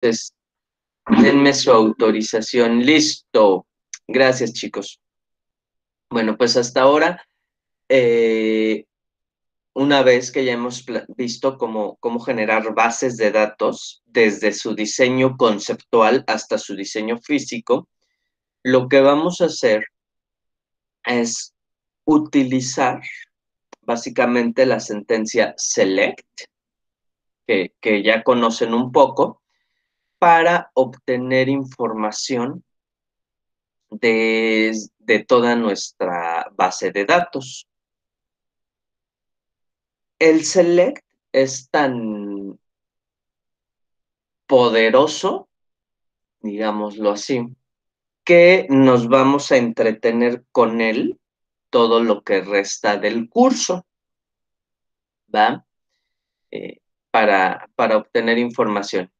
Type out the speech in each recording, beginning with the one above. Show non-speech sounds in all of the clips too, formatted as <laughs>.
Entonces, denme su autorización. Listo. Gracias, chicos. Bueno, pues hasta ahora, eh, una vez que ya hemos visto cómo, cómo generar bases de datos desde su diseño conceptual hasta su diseño físico, lo que vamos a hacer es utilizar básicamente la sentencia select, que, que ya conocen un poco, para obtener información de, toda nuestra base de datos. El select es tan poderoso, digámoslo así, que nos vamos a entretener con él todo lo que resta del curso, ¿va? Eh, para, para obtener información.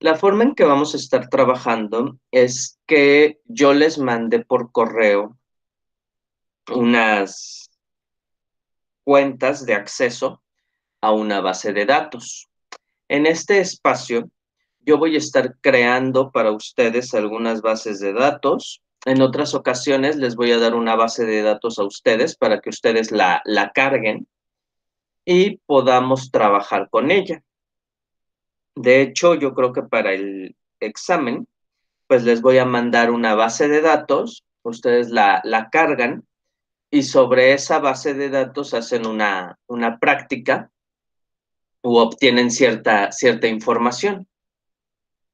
La forma en que vamos a estar trabajando es que yo les mande por correo unas cuentas de acceso a una base de datos. En este espacio, yo voy a estar creando para ustedes algunas bases de datos. En otras ocasiones les voy a dar una base de datos a ustedes para que ustedes la, la carguen y podamos trabajar con ella. De hecho, yo creo que para el examen, pues les voy a mandar una base de datos, ustedes la, cargan y sobre esa base de datos hacen una, una práctica o obtienen cierta, cierta información,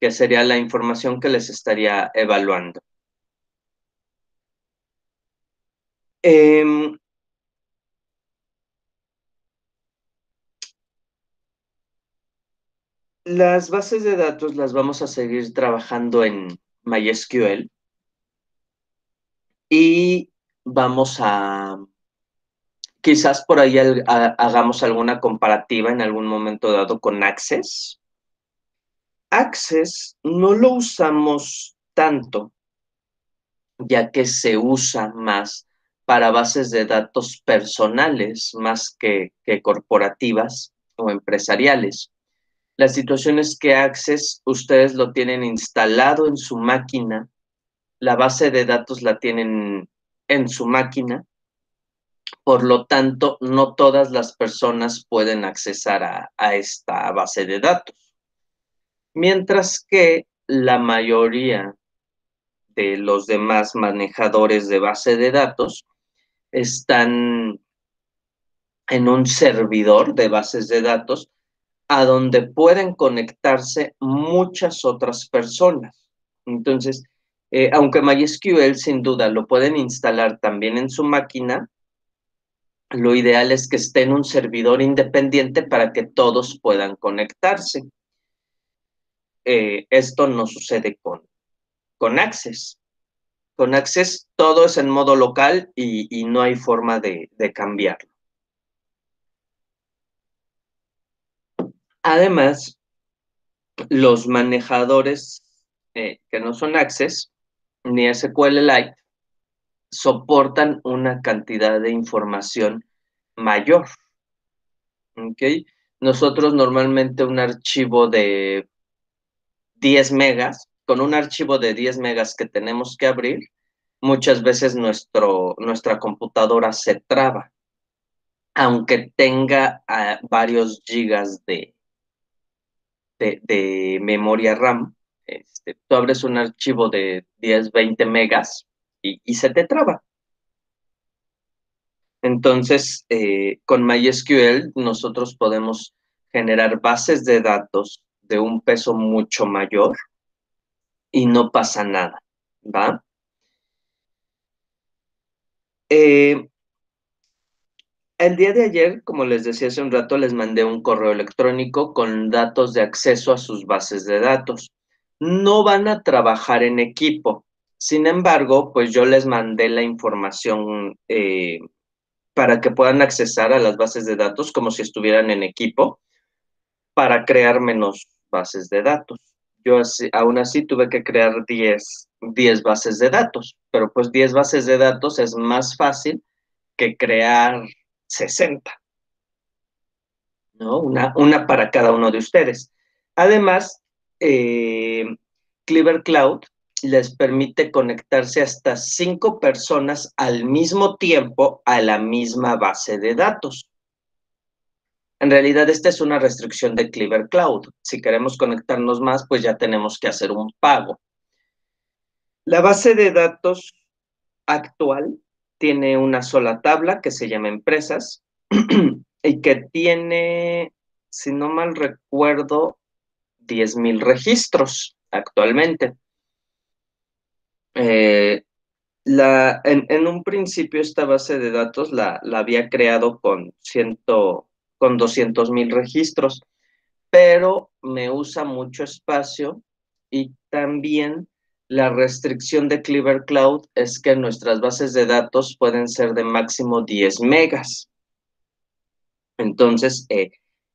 que sería la información que les estaría evaluando. Em, Las bases de datos las vamos a seguir trabajando en MySQL y vamos a, quizás por ahí hagamos alguna comparativa en algún momento dado con Access. Access no lo usamos tanto, ya que se usa más para bases de datos personales más que, corporativas o empresariales. La situación es que Access ustedes lo tienen instalado en su máquina, la base de datos la tienen en su máquina, por lo tanto, no todas las personas pueden accesar a, a esta base de datos. Mientras que la mayoría de los demás manejadores de base de datos están en un servidor de bases de datos a donde pueden conectarse muchas otras personas. Entonces, eh, aunque MySQL sin duda lo pueden instalar también en su máquina, lo ideal es que esté en un servidor independiente para que todos puedan conectarse. Eh, esto no sucede con, con Access. Con Access todo es en modo local y, no hay forma de cambiarlo. Además, los manejadores eh, que no son Access ni SQLite soportan una cantidad de información mayor. Nosotros normalmente un archivo de 10 megas, con un archivo de 10 megas que tenemos que abrir, muchas veces nuestro, nuestra computadora se traba, aunque tenga ah, varios gigas de, de, memoria RAM, este, tú abres un archivo de 10, 20 megas y, se te traba. Entonces, eh, con MySQL nosotros podemos generar bases de datos de un peso mucho mayor y no pasa nada, ¿va? Eh, el día de ayer, como les decía hace un rato, les mandé un correo electrónico con datos de acceso a sus bases de datos. No van a trabajar en equipo. Sin embargo, pues yo les mandé la información eh, para que puedan accesar a las bases de datos como si estuvieran en equipo para crear menos bases de datos. Yo aún así tuve que crear 10, 10 bases de datos, pero pues 10 bases de datos es más fácil que crear 60. ¿no? Una, una para cada uno de ustedes. Además, eh, Clever Cloud les permite conectarse hasta cinco personas al mismo tiempo a la misma base de datos. En realidad, esta es una restricción de Clever Cloud. Si queremos conectarnos más, pues ya tenemos que hacer un pago. La base de datos actual tiene una sola tabla que se llama empresas <clears throat> y que tiene, si no mal recuerdo, 10.000 registros actualmente. Eh, la, en, un principio esta base de datos la, la había creado con, ciento, con 200.000 registros, pero me usa mucho espacio y también la restricción de Clever Cloud es que nuestras bases de datos pueden ser de máximo 10 megas. Entonces, eh,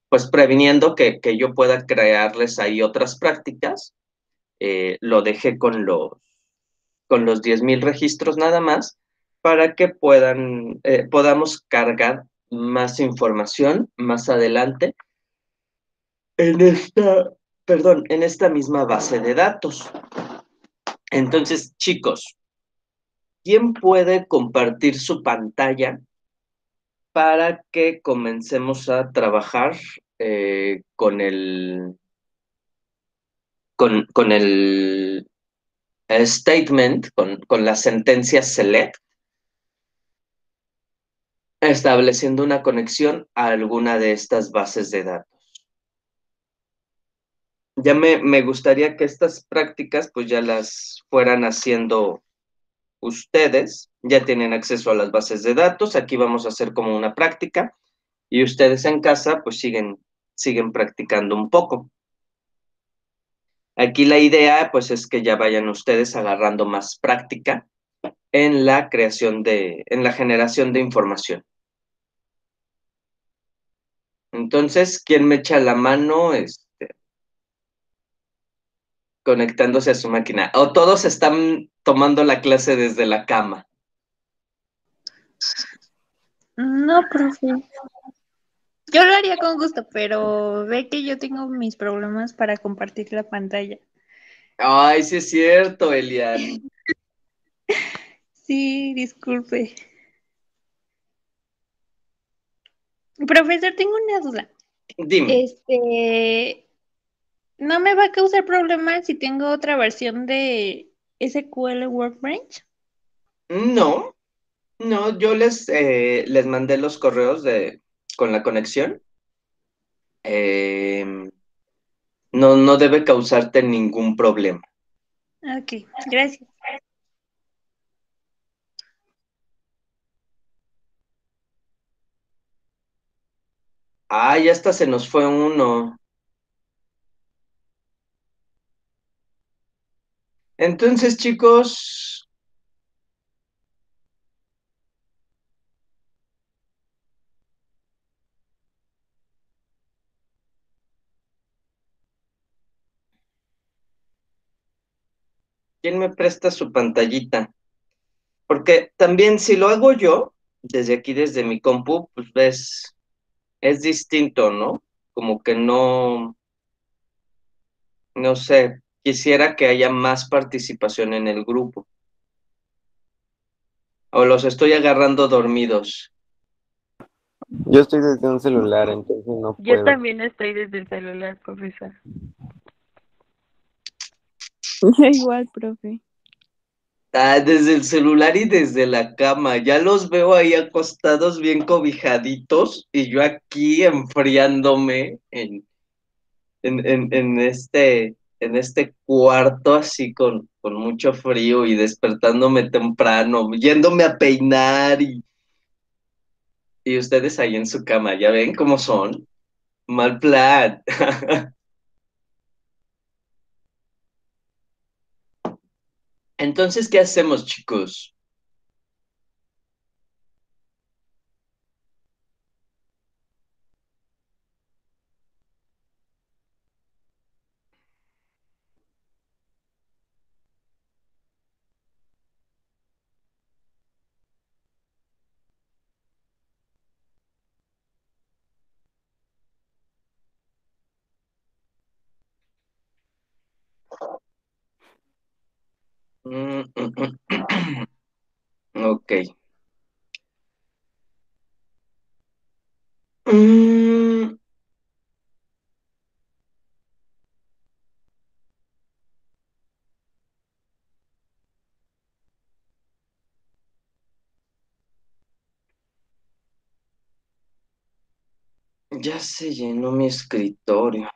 pues previniendo que, yo pueda crearles ahí otras prácticas, eh, lo dejé con los, con los 10.000 registros nada más para que puedan, eh, podamos cargar más información más adelante en esta, perdón, en esta misma base de datos. Entonces, chicos, ¿quién puede compartir su pantalla para que comencemos a trabajar eh, con el con, con el statement, con, con la sentencia select, estableciendo una conexión a alguna de estas bases de datos ya me, gustaría que estas prácticas pues ya las fueran haciendo ustedes, ya tienen acceso a las bases de datos, aquí vamos a hacer como una práctica y ustedes en casa pues siguen, siguen practicando un poco. Aquí la idea pues es que ya vayan ustedes agarrando más práctica en la creación de, en la generación de información. Entonces, ¿quién me echa la mano? es conectándose a su máquina. O todos están tomando la clase desde la cama. No, profe. Yo lo haría con gusto, pero ve que yo tengo mis problemas para compartir la pantalla. Ay, sí es cierto, Elian. <laughs> sí, disculpe. Profesor, tengo una duda. Dime. Este, ¿No me va a causar problemas si tengo otra versión de SQL Workbench? No, no, yo les, eh, les mandé los correos de, con la conexión. Em, no, no debe causarte ningún problema. Ok, gracias. Ah, ya hasta se nos fue uno. Entonces, chicos, ¿quién me presta su pantallita? Porque también si lo hago yo, desde aquí, desde mi compu, pues ves, es distinto, ¿no? Como que no, no sé, quisiera que haya más participación en el grupo. O los estoy agarrando dormidos. Yo estoy desde un celular, entonces no puedo. Yo también estoy desde el celular, profesor. <laughs> Igual, profe. Ah, desde el celular y desde la cama. Ya los veo ahí acostados, bien cobijaditos, y yo aquí enfriándome en, en, en este en este cuarto así con, con mucho frío y despertándome temprano, yéndome a peinar y, y ustedes ahí en su cama, ¿ya ven cómo son? Mal plan. <laughs> Entonces, ¿qué hacemos, chicos? Ok. Mm, Ya se llenó mi escritorio.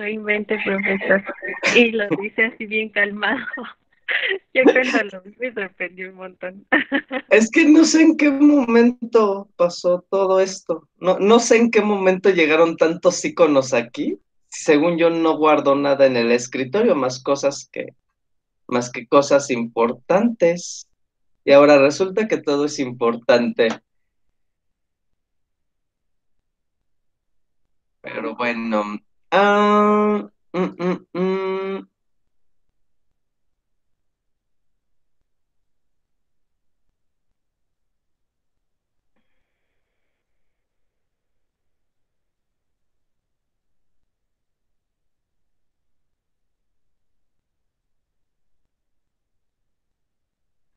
No invente, profesor. Y lo dice así bien calmado. <laughs> Yo cuando lo me sorprendió un montón. <laughs> Es que no sé en qué momento pasó todo esto. No, no sé en qué momento llegaron tantos iconos aquí. Según yo no guardo nada en el escritorio, más cosas que, más que cosas importantes. Y ahora resulta que todo es importante. Pero bueno. Ah, mm, mm, mm.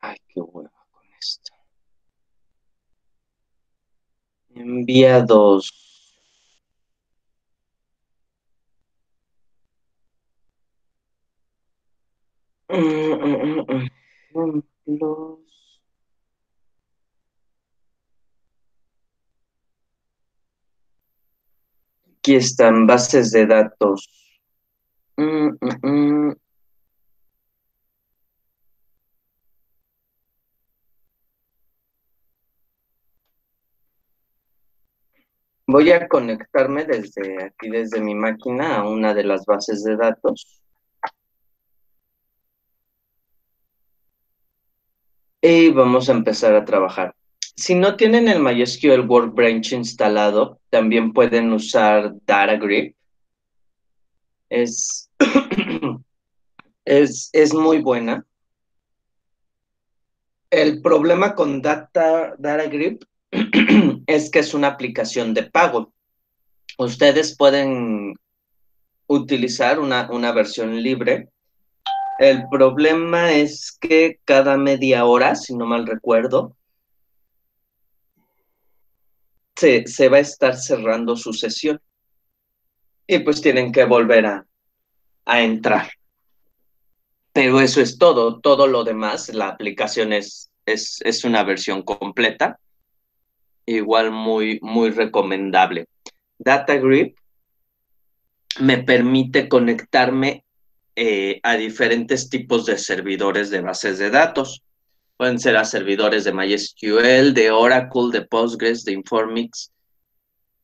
Ay, qué hueva con esto. Enviados. Mm, Ejemplos. Aquí están bases de datos. Mm, mm, mm. Voy a conectarme desde aquí, desde mi máquina, a una de las bases de datos. Y vamos a empezar a trabajar. Si no tienen el MySQL Workbench instalado, también pueden usar DataGrip. Es, <clears throat> es, es muy buena. El problema con Data, DataGrip <clears throat> es que es una aplicación de pago. Ustedes pueden utilizar una, una versión libre. El problema es que cada media hora, si no mal recuerdo, se, se va a estar cerrando su sesión. Y pues tienen que volver a, a entrar. Pero eso es todo. Todo lo demás, la aplicación es, es, es una versión completa igual muy, muy recomendable. DataGrip me permite conectarme eh, a diferentes tipos de servidores de bases de datos. Pueden ser a servidores de MySQL, de Oracle, de Postgres, de Informix,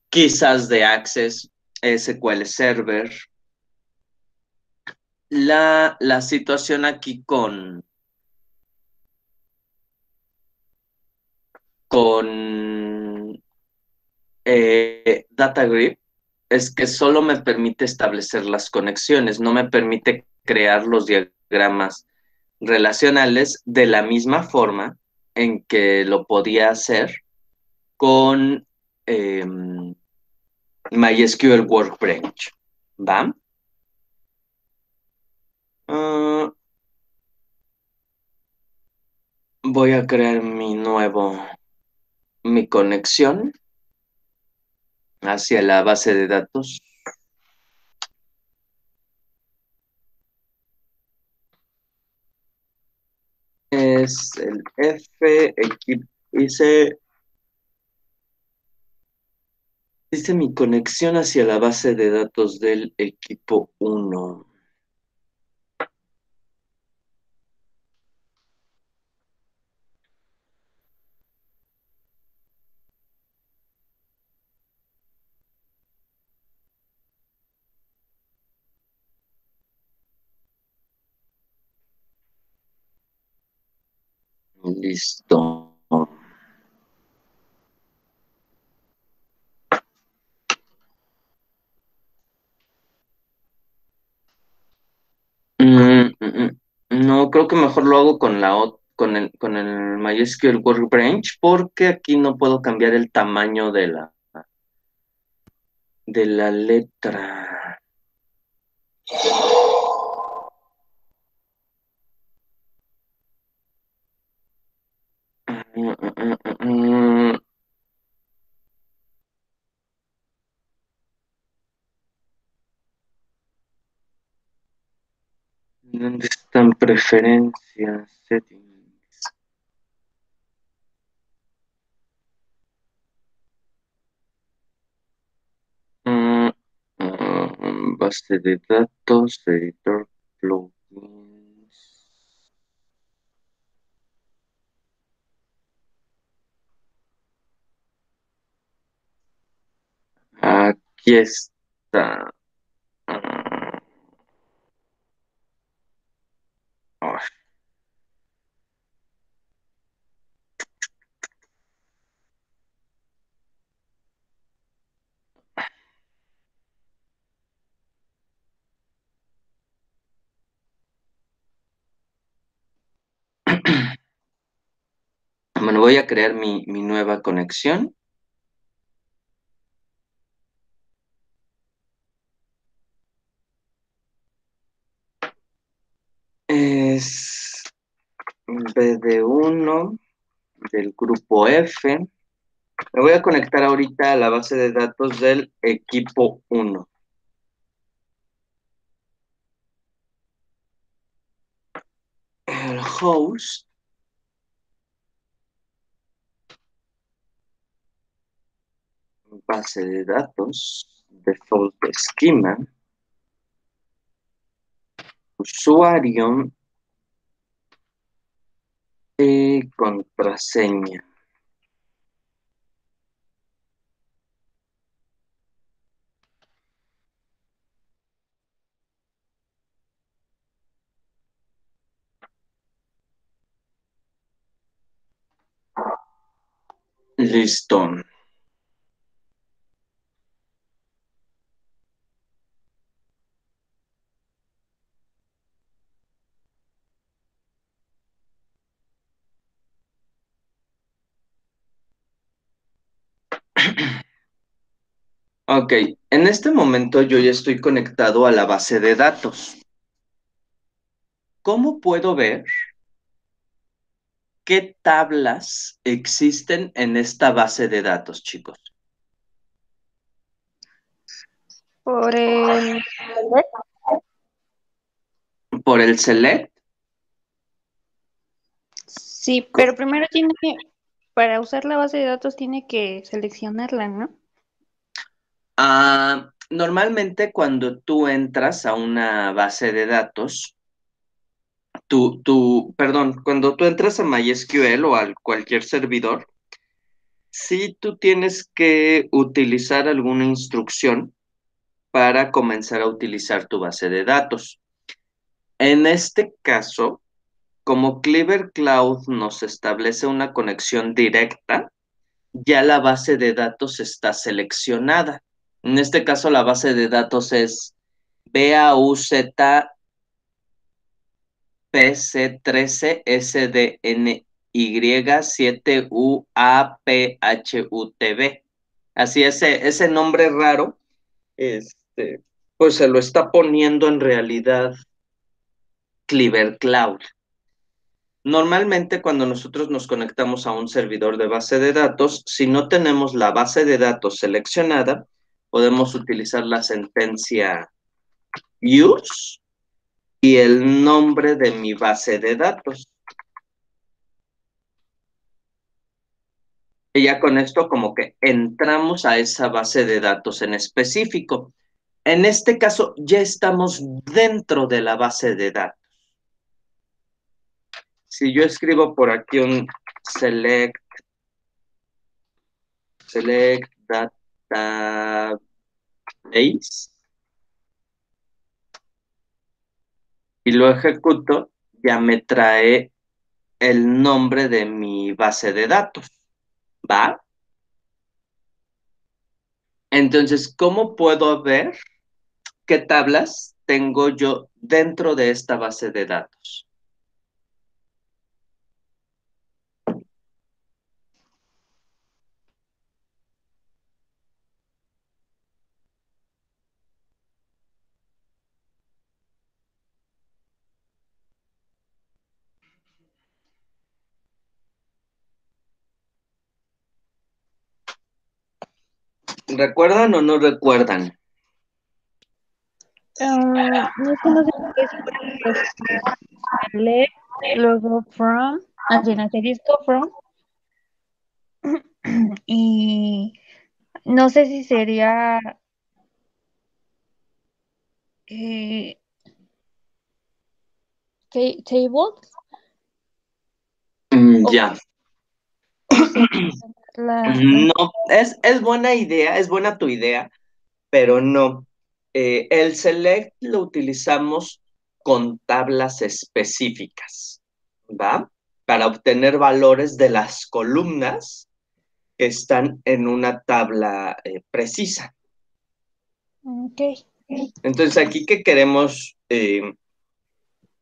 quizás de Access, SQL Server. La, la situación aquí con, con eh, DataGrip es que solo me permite establecer las conexiones, no me permite crear los diagramas relacionales de la misma forma en que lo podía hacer con eh, MySQL Workbench. ¿Va? Uh, voy a crear mi nuevo mi conexión hacia la base de datos. Es el F, equipo, dice, dice mi conexión hacia la base de datos del equipo 1. Listo. Mm, mm, mm. No, creo que mejor lo hago con la con el con el MySQL Workbench porque aquí no puedo cambiar el tamaño de la de la letra. ¿Dónde están preferencias? Settings. Mm, mm, base de datos, editor, plugins. Aquí está. Ay. <clears throat> Bueno, voy a crear mi, mi nueva conexión. Es BD1 del grupo F. Me voy a conectar ahorita a la base de datos del equipo 1. El host base de datos, default schema, usuario y contraseña. Listo. Ok, en este momento yo ya estoy conectado a la base de datos. ¿Cómo puedo ver qué tablas existen en esta base de datos, chicos? Por el Por el select. Sí, pero primero tiene que, para usar la base de datos tiene que seleccionarla, ¿no? Ah, normalmente cuando tú entras a una base de datos, tú, tú, perdón, cuando tú entras a MySQL o a cualquier servidor, sí tú tienes que utilizar alguna instrucción para comenzar a utilizar tu base de datos. En este caso, como Clever Cloud nos establece una conexión directa, ya la base de datos está seleccionada. En este caso, la base de datos es BAUZ PC13 SDNY 7UAPHUTB. Así ese, ese nombre raro, este, pues se lo está poniendo en realidad Clever Cloud. Normalmente cuando nosotros nos conectamos a un servidor de base de datos, si no tenemos la base de datos seleccionada, podemos utilizar la sentencia use y el nombre de mi base de datos. Y ya con esto como que entramos a esa base de datos en específico. En este caso ya estamos dentro de la base de datos. Si yo escribo por aquí un select, select database, y lo ejecuto, ya me trae el nombre de mi base de datos. ¿Va? Entonces, ¿cómo puedo ver qué tablas tengo yo dentro de esta base de datos? ¿Recuerdan o no recuerdan? Ah, no sé qué es luego from, así en asterisco from. <clears throat> Y no sé si sería eh, ta- tables. Mm, Ya. La- No, es, es buena idea, es buena tu idea, pero no. Eh, el select lo utilizamos con tablas específicas, ¿va? Para obtener valores de las columnas que están en una tabla eh, precisa. Ok. Entonces, aquí que queremos eh,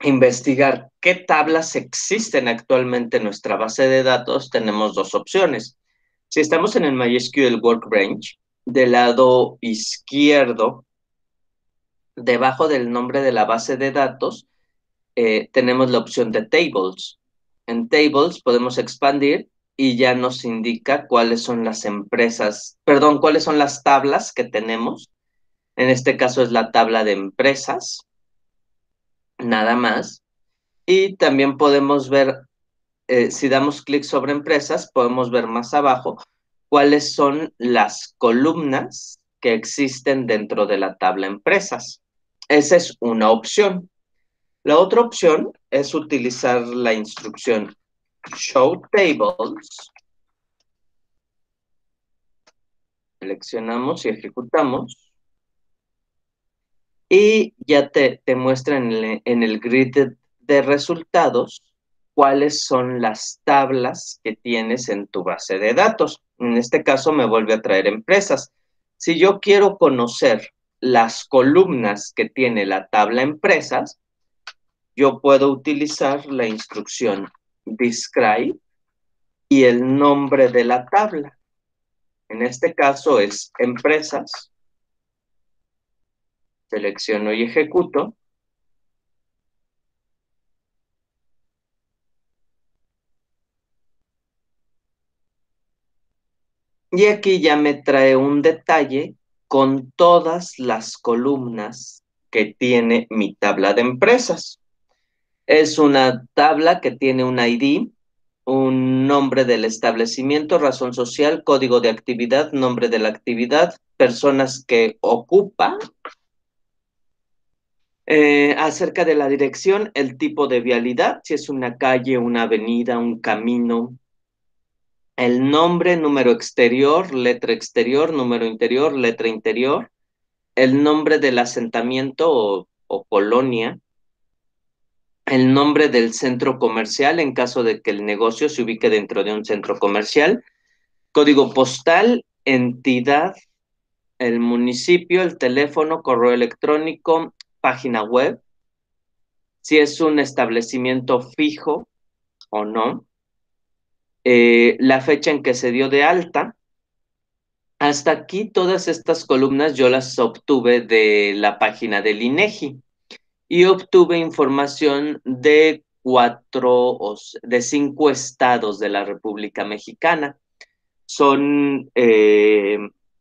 investigar qué tablas existen actualmente en nuestra base de datos, tenemos dos opciones. Si estamos en el MySQL Workbench, del lado izquierdo, debajo del nombre de la base de datos, eh, tenemos la opción de Tables. En Tables podemos expandir y ya nos indica cuáles son las empresas, perdón, cuáles son las tablas que tenemos. En este caso es la tabla de empresas, nada más. Y también podemos ver, eh, si damos clic sobre empresas, podemos ver más abajo cuáles son las columnas que existen dentro de la tabla empresas. Esa es una opción. La otra opción es utilizar la instrucción show tables. Seleccionamos y ejecutamos. Y ya te, te muestra en el, en el grid de, de resultados cuáles son las tablas que tienes en tu base de datos. En este caso me vuelve a traer empresas. Si yo quiero conocer las columnas que tiene la tabla empresas, yo puedo utilizar la instrucción describe y el nombre de la tabla. En este caso es empresas. Selecciono y ejecuto. Y aquí ya me trae un detalle con todas las columnas que tiene mi tabla de empresas. Es una tabla que tiene un ID, un nombre del establecimiento, razón social, código de actividad, nombre de la actividad, personas que ocupa, eh, acerca de la dirección, el tipo de vialidad, si es una calle, una avenida, un camino, el nombre, número exterior, letra exterior, número interior, letra interior, el nombre del asentamiento o, colonia, el nombre del centro comercial en caso de que el negocio se ubique dentro de un centro comercial, código postal, entidad, el municipio, el teléfono, correo electrónico, página web, si es un establecimiento fijo o no, eh, la fecha en que se dio de alta. Hasta aquí todas estas columnas yo las obtuve de la página del INEGI y obtuve información de cuatro, de cinco estados de la República Mexicana. Son eh,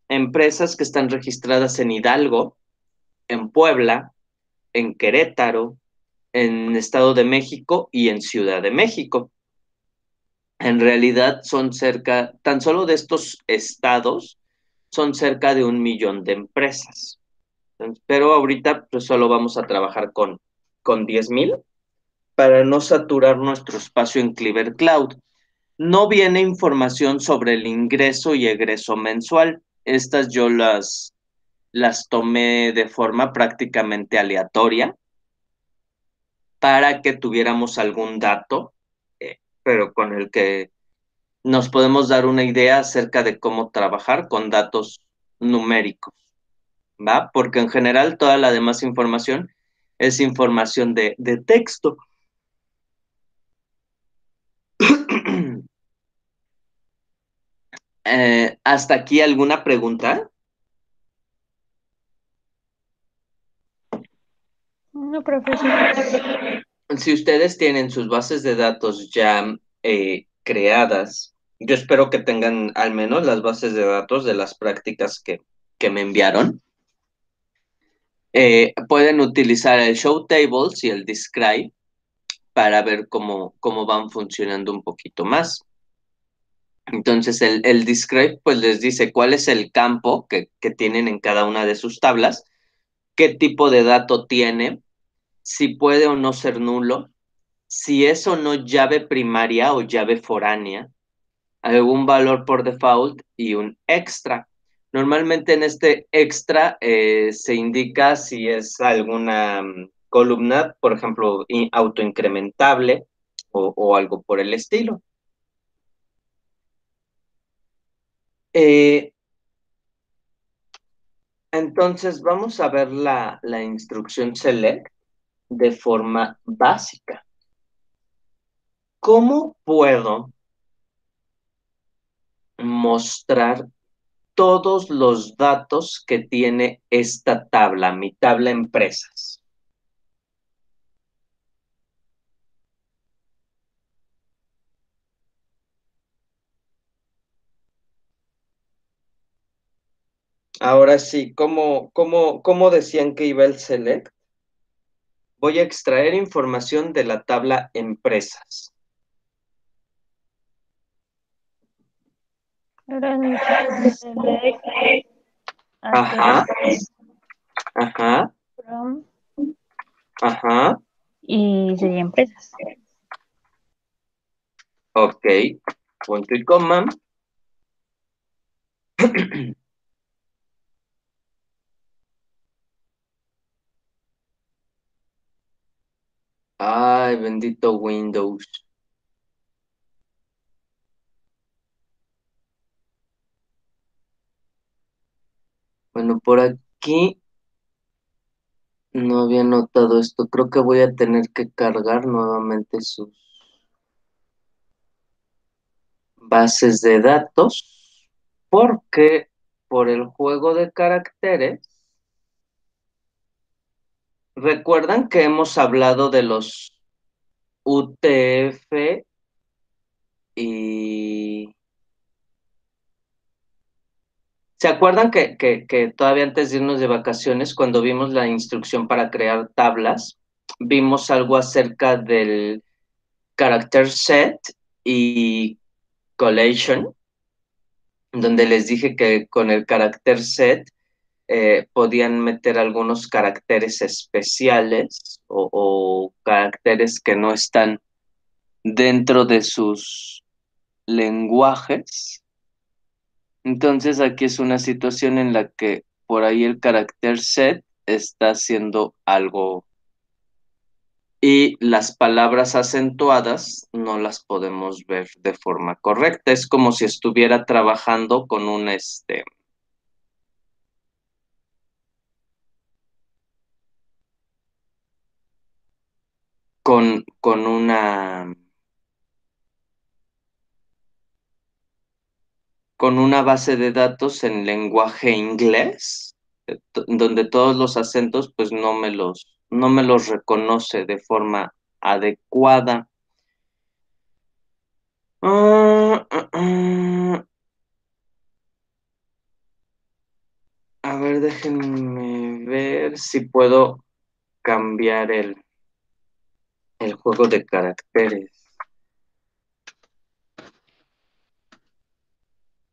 empresas que están registradas en Hidalgo, en Puebla, en Querétaro, en Estado de México y en Ciudad de México. En realidad son cerca, tan solo de estos estados, son cerca de un millón de empresas. Pero ahorita pues solo vamos a trabajar con, con 10 mil para no saturar nuestro espacio en Clever Cloud. No viene información sobre el ingreso y egreso mensual. Estas yo las, las tomé de forma prácticamente aleatoria para que tuviéramos algún dato, pero con el que nos podemos dar una idea acerca de cómo trabajar con datos numéricos, ¿va? Porque en general toda la demás información es información de, de texto. <clears throat> eh, ¿Hasta aquí alguna pregunta? No, profesor. Si ustedes tienen sus bases de datos ya eh, creadas, yo espero que tengan al menos las bases de datos de las prácticas que, que me enviaron. eh, pueden utilizar el show tables y el describe para ver cómo, cómo van funcionando un poquito más. Entonces el, el describe pues les dice cuál es el campo que, que tienen en cada una de sus tablas, qué tipo de dato tiene, si puede o no ser nulo, si es o no llave primaria o llave foránea, algún valor por default y un extra. Normalmente en este extra eh, se indica si es alguna mm, columna, por ejemplo, autoincrementable o, algo por el estilo. Eh, entonces vamos a ver la, la instrucción select de forma básica. ¿Cómo puedo mostrar todos los datos que tiene esta tabla, mi tabla empresas? Ahora sí, ¿cómo, cómo, cómo decían que iba el select? Voy a extraer información de la tabla empresas. Ajá. Ajá. Ajá. y sería empresas. Ok. Punto y coma. <clears throat> Ay, bendito Windows. Bueno, por aquí no había notado esto. Creo que voy a tener que cargar nuevamente sus bases de datos porque por el juego de caracteres recuerdan que hemos hablado de los UTF y ¿Se acuerdan que, que, que, todavía antes de irnos de vacaciones, cuando vimos la instrucción para crear tablas, vimos algo acerca del character set y collation, donde les dije que con el character set eh, podían meter algunos caracteres especiales o, o caracteres que no están dentro de sus lenguajes entonces aquí es una situación en la que por ahí el carácter set está haciendo algo y las palabras acentuadas no las podemos ver de forma correcta. Es como si estuviera trabajando con un este con, con una con una base de datos en lenguaje inglés, eh, donde todos los acentos pues no me los, no me los reconoce de forma adecuada. Uh, uh, uh. A ver, déjenme ver si puedo cambiar el, el juego de caracteres.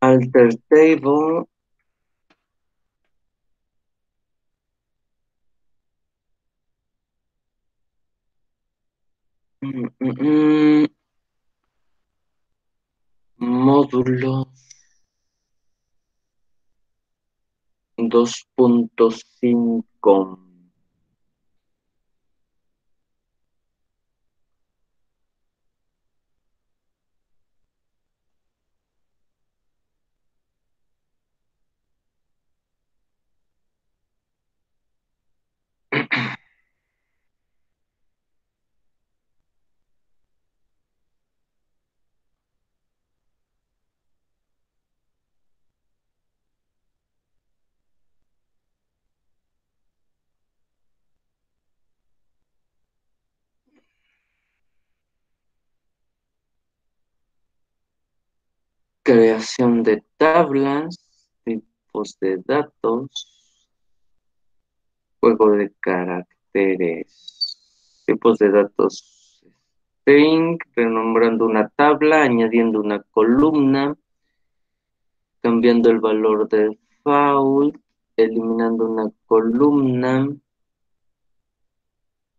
alter table mm, mm, mm. módulo 2.5 creación de tablas, tipos de datos, Juego de caracteres. Tipos de datos string, renombrando una tabla, añadiendo una columna, cambiando el valor de default, eliminando una columna,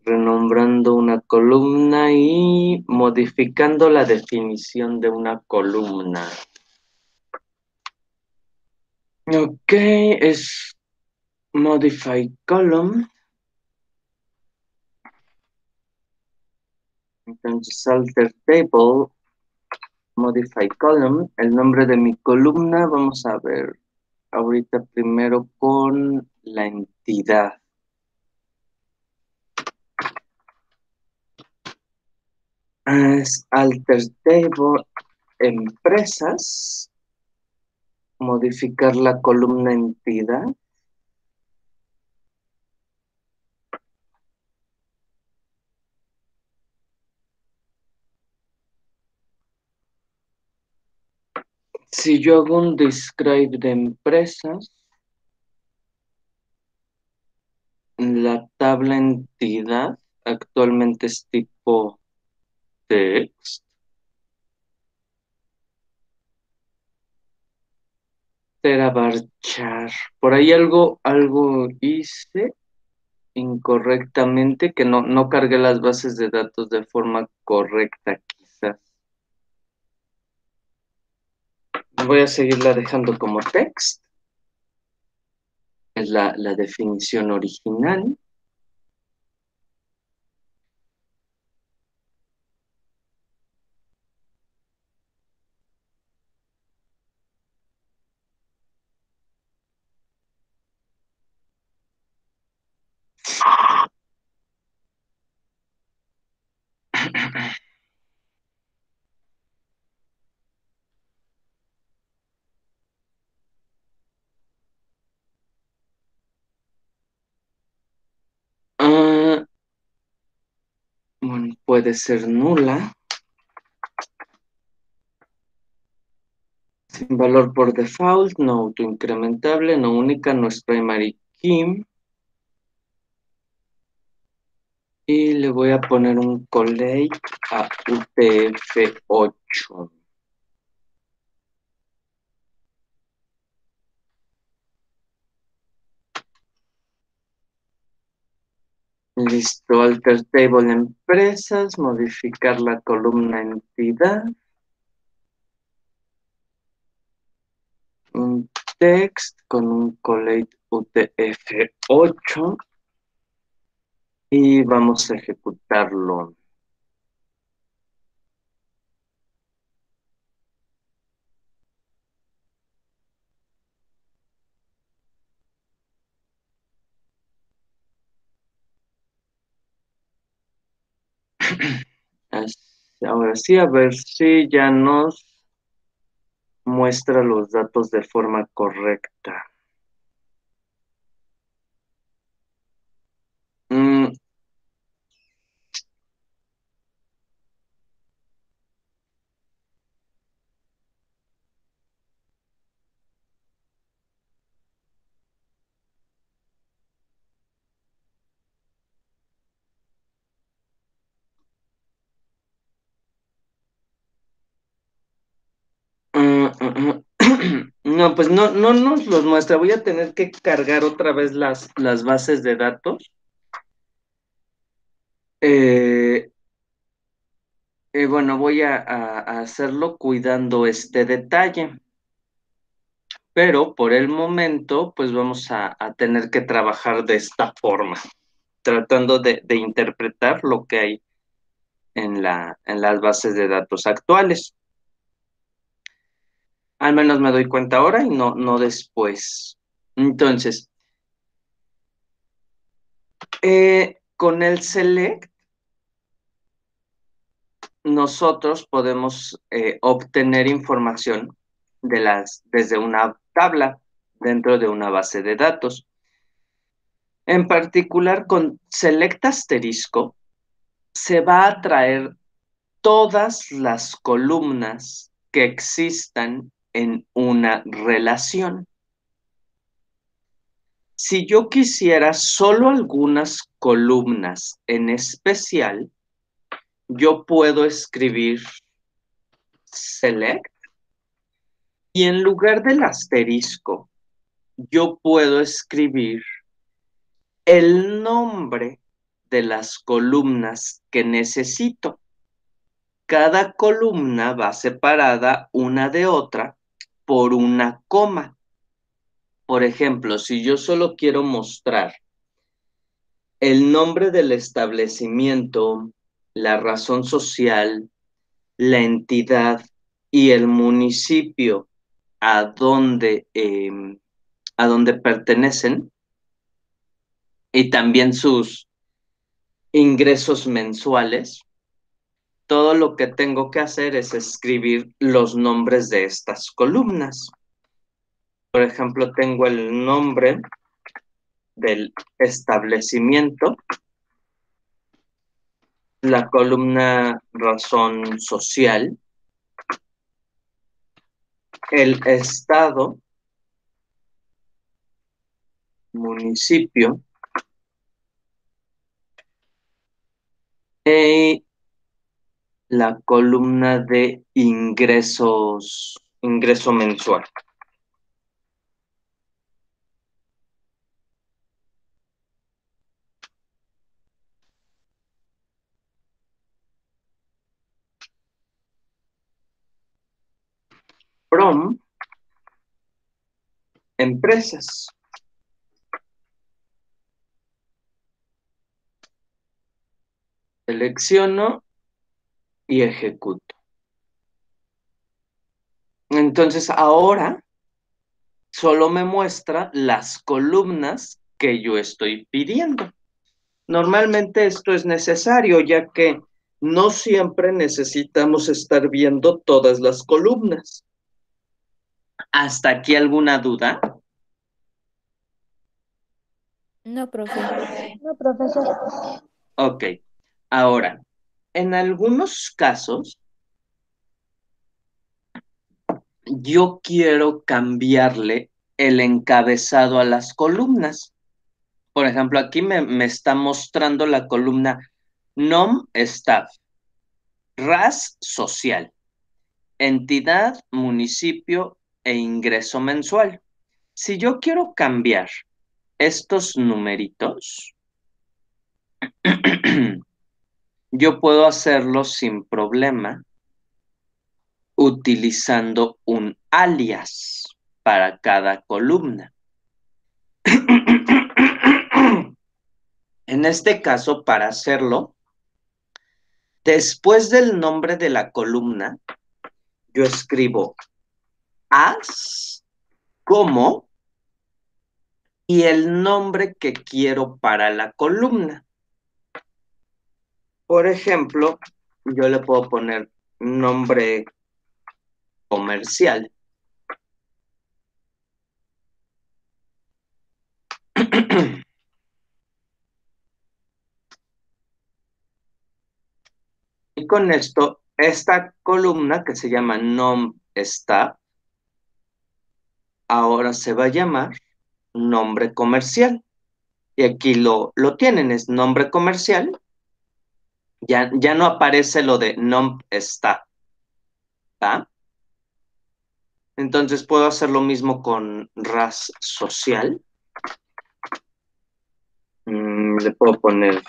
renombrando una columna y modificando la definición de una columna. Ok, es modify column. Entonces, alter table, modify column, el nombre de mi columna, vamos a ver ahorita primero con la entidad. Es alter table empresas, modificar la columna entidad. Si yo hago un describe de empresas, la tabla entidad actualmente es tipo text. Terabarchar. Por ahí algo, algo hice incorrectamente, que no, no cargué las bases de datos de forma correcta, quizás. Voy a seguirla dejando como text. Es la, la definición original. Ah, bueno, puede ser nula. Sin valor por default, no autoincrementable, no única, no es primary key. Y le voy a poner un collate a UTF-8. Listo, alter table empresas, modificar la columna entidad. Un text con un collate UTF-8 y vamos a ejecutarlo. Ahora sí, a ver si ya nos muestra los datos de forma correcta. Mm. Mm, mm, mm. No, pues no, no nos los muestra. Voy a tener que cargar otra vez las, las bases de datos. Eh, eh, bueno, voy a, hacerlo cuidando este detalle. Pero por el momento, pues vamos a, a tener que trabajar de esta forma, tratando de, de interpretar lo que hay en la, en las bases de datos actuales. Al menos me doy cuenta ahora y no, no después. Entonces, eh, con el select, nosotros podemos eh, obtener información de las, desde una tabla dentro de una base de datos. En particular, con select asterisco, se va a traer todas las columnas que existan en una relación. Si yo quisiera solo algunas columnas en especial, yo puedo escribir select y en lugar del asterisco, yo puedo escribir el nombre de las columnas que necesito. Cada columna va separada una de otra por una coma. Por ejemplo, si yo solo quiero mostrar el nombre del establecimiento, la razón social, la entidad y el municipio a donde, em, a donde pertenecen y también sus ingresos mensuales, todo lo que tengo que hacer es escribir los nombres de estas columnas. Por ejemplo, tengo el nombre del establecimiento, la columna razón social, el estado, municipio, y la columna de ingresos, ingreso mensual. From empresas. Selecciono y ejecuto. Entonces ahora solo me muestra las columnas que yo estoy pidiendo. Normalmente esto es necesario ya que no siempre necesitamos estar viendo todas las columnas. ¿Hasta aquí alguna duda? No, profe. No, profesor. Ok. Ahora, en algunos casos, yo quiero cambiarle el encabezado a las columnas. Por ejemplo, aquí me, está mostrando la columna NOM Staff, RAS Social, Entidad, Municipio e Ingreso Mensual. Si yo quiero cambiar estos numeritos, <clears throat> <clears throat> yo puedo hacerlo sin problema utilizando un alias para cada columna. en este caso, para hacerlo, después del nombre de la columna, yo escribo as como y el nombre que quiero para la columna. Por ejemplo, yo le puedo poner nombre comercial. Y con esto, esta columna que se llama nom staff, ahora se va a llamar nombre comercial. Y aquí lo, lo tienen, es nombre comercial ya, no aparece lo de nom está. Entonces puedo hacer lo mismo con ras social. Mm, le puedo poner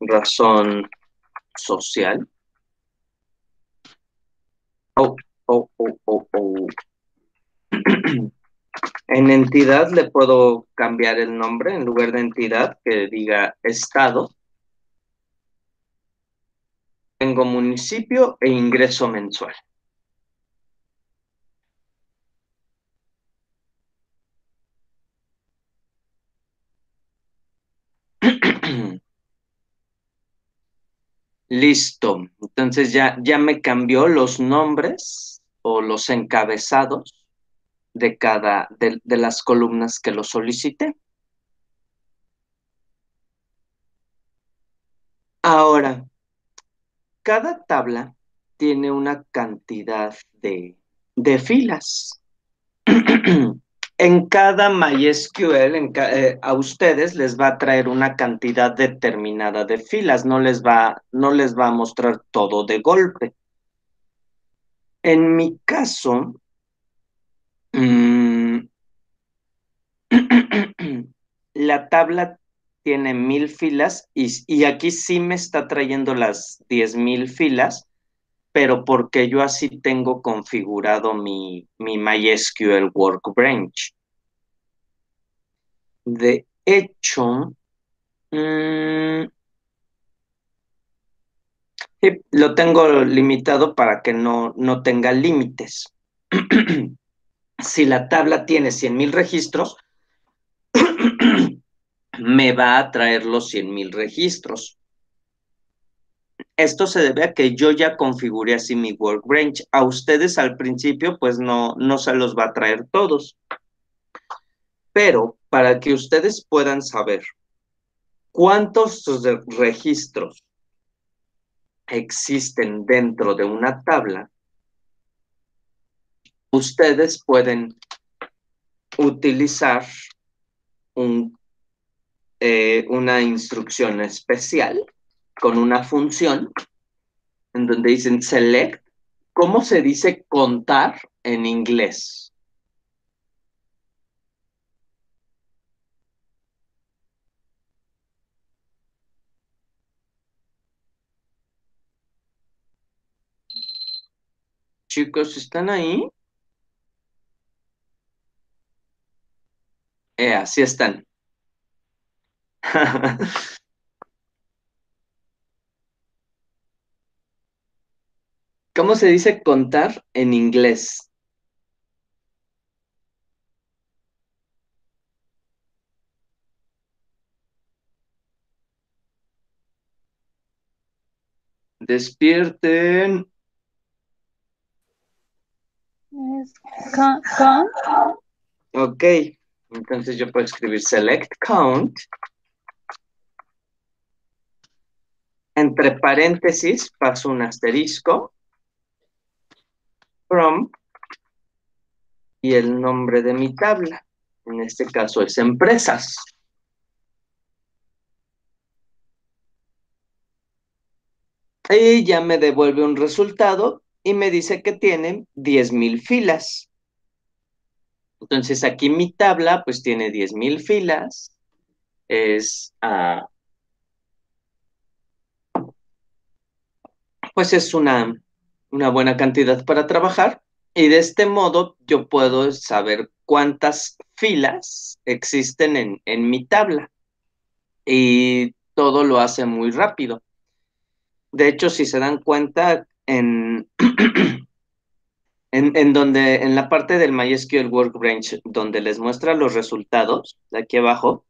razón social. Oh, oh, oh, oh, oh. <clears throat> en entidad le puedo cambiar el nombre en lugar de entidad que diga estado tengo municipio e ingreso mensual. <clears throat> Listo. Entonces ya, ya me cambió los nombres o los encabezados de cada de, de las columnas que lo solicité. Ahora, cada tabla tiene una cantidad de, filas. <clears throat> en cada MySQL, eh, a ustedes les va a traer una cantidad determinada de filas, no les va, no les va a mostrar todo de golpe. En mi caso, mm, <clears throat> la tabla tiene mil filas y, y aquí sí me está trayendo las diez mil filas, pero porque yo así tengo configurado mi, mi MySQL Workbench. De hecho, mm, lo tengo limitado para que no, no tenga límites. <clears throat> si la tabla tiene 100.000 registros, me va a traer los 100.000 registros. Esto se debe a que yo ya configuré así mi Workbench. A ustedes al principio, pues no, no se los va a traer todos. Pero para que ustedes puedan saber cuántos re- registros existen dentro de una tabla, ustedes pueden utilizar un, eh, una instrucción especial con una función en donde dicen select. ¿Cómo se dice contar en inglés? Chicos, ¿están ahí? Eh, así están. <laughs> ¿Cómo se dice contar en inglés? Despierten. Con Ok, entonces yo puedo escribir select count. Entre paréntesis paso un asterisco. From. Y el nombre de mi tabla. En este caso es empresas. Y ya me devuelve un resultado y me dice que tiene 10,000 filas. Entonces aquí mi tabla pues tiene 10,000 filas. Es, ah, pues es una, una buena cantidad para trabajar. Y de este modo yo puedo saber cuántas filas existen en, en mi tabla. Y todo lo hace muy rápido. De hecho, si se dan cuenta, en, <clears throat> en, donde, en la parte del MySQL Workbench, donde les muestra los resultados, de aquí abajo,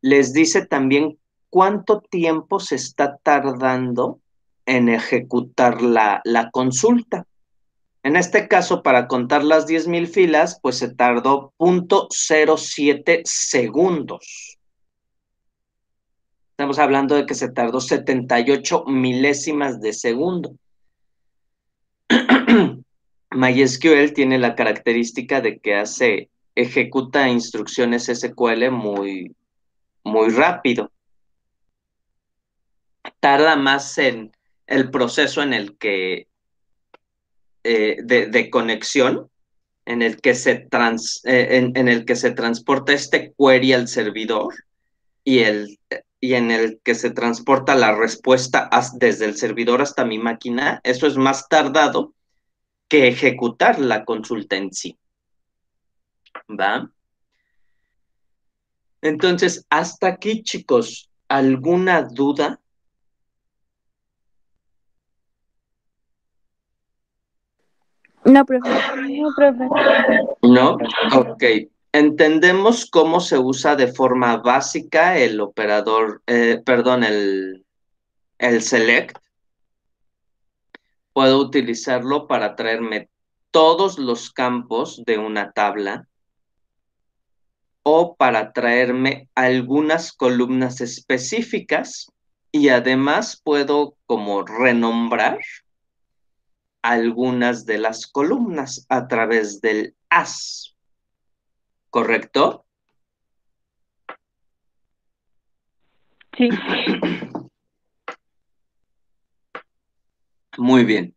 les dice también cuánto tiempo se está tardando en ejecutar la, la consulta. En este caso, para contar las 10,000 filas, pues se tardó .07 segundos. Estamos hablando de que se tardó 78 milésimas de segundo. <clears throat> MySQL tiene la característica de que hace, ejecuta instrucciones SQL muy, muy rápido. Tarda más en el proceso en el que eh, de, conexión, en el que se trans, eh, en, el que se transporta este query al servidor y el y en el que se transporta la respuesta desde el servidor hasta mi máquina, eso es más tardado que ejecutar la consulta en sí. ¿Va? Entonces, hasta aquí, chicos, ¿alguna duda? No, profe. No, profe. No, ok. Entendemos cómo se usa de forma básica el operador, eh, perdón, el, el select. Puedo utilizarlo para traerme todos los campos de una tabla o para traerme algunas columnas específicas y además puedo como renombrar algunas de las columnas a través del as. ¿correcto? Sí. <clears throat> Muy bien.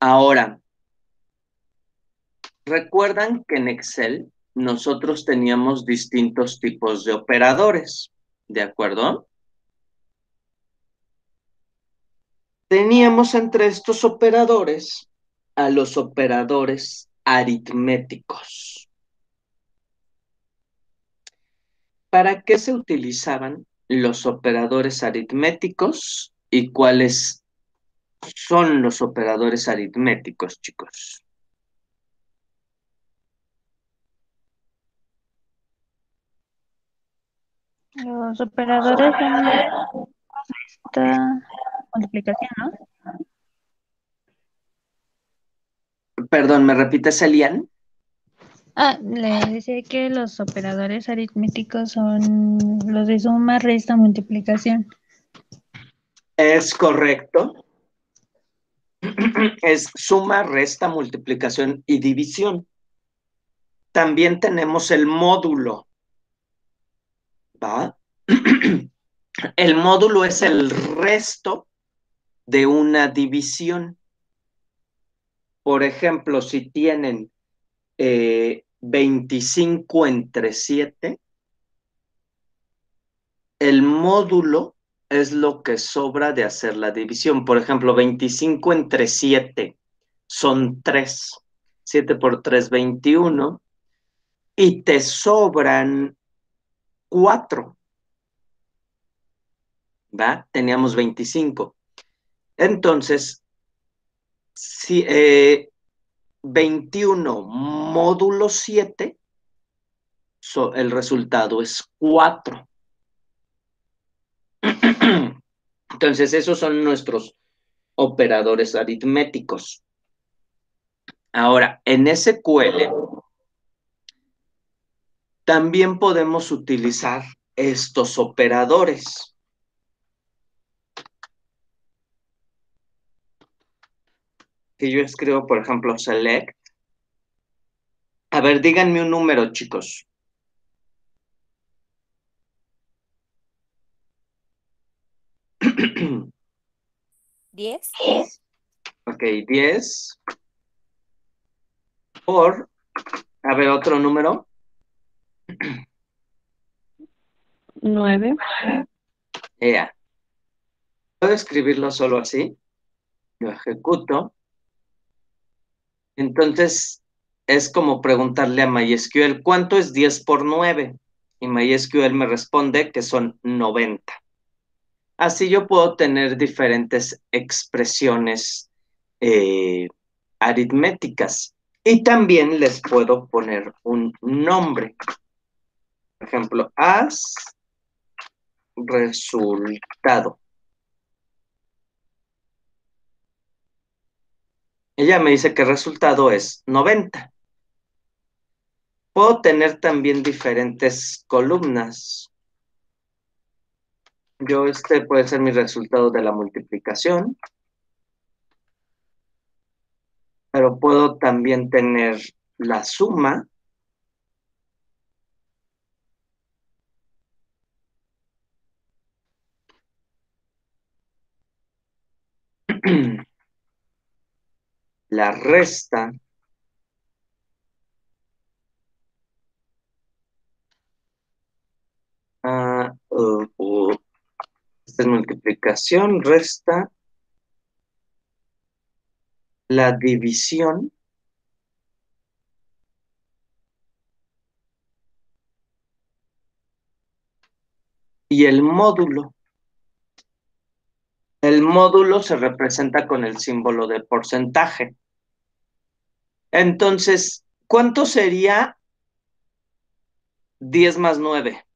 Ahora, recuerdan que en Excel nosotros teníamos distintos tipos de operadores, ¿de acuerdo? Teníamos entre estos operadores a los operadores aritméticos. ¿Para qué se utilizaban los operadores aritméticos y cuáles son los operadores aritméticos, chicos? Los operadores esta multiplicación, ¿no? Perdón, ¿me repites, Elian? Ah, le decía que los operadores aritméticos son los de suma, resta, multiplicación. Es correcto. <clears throat> Es suma, resta, multiplicación y división. También tenemos el módulo. ¿Va? <clears throat> El módulo es el resto de una división. Por ejemplo, si tienen eh, 25 entre 7, el módulo es lo que sobra de hacer la división. Por ejemplo, 25 entre 7 son 3. 7 por 3, 21. Y te sobran 4. ¿Va? Teníamos 25. Entonces, si, eh, 21 módulo 7, so, el resultado es 4. <clears throat> Entonces, esos son nuestros operadores aritméticos. Ahora, en SQL también podemos utilizar estos operadores. Que yo escribo, por ejemplo, select. A ver, díganme un número, chicos. ¿Diez? Ok, 10 por, a ver, otro número. Nueve. Ea. ¿Puedo escribirlo solo así? Lo ejecuto. Entonces, es como preguntarle a MySQL, ¿cuánto es 10 por 9? Y MySQL me responde que son 90. Así yo puedo tener diferentes expresiones eh, aritméticas. Y también les puedo poner un nombre. Por ejemplo, haz resultado. Ella me dice que el resultado es 90. Puedo tener también diferentes columnas. Yo, este puede ser mi resultado de la multiplicación. Pero puedo también tener la suma. La resta. Esta es multiplicación, resta. La división. Y el módulo. El módulo se representa con el símbolo de porcentaje. Entonces, ¿cuánto sería 10 más 9?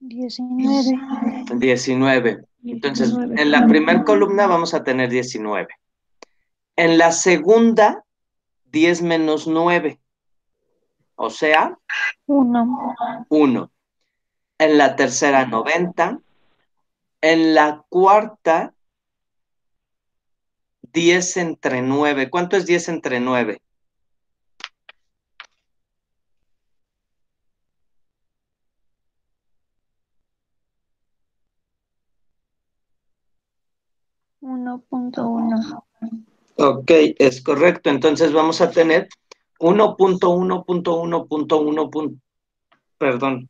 19. 19. Entonces, en la primera columna vamos a tener 19. En la segunda, 10 menos 9. O sea, 1. 1. En la tercera, 90. En la cuarta, 10 entre 9. ¿Cuánto es 10 entre 9? Uno punto uno. Ok, es correcto. Entonces vamos a tener 1.1.1.1. Perdón.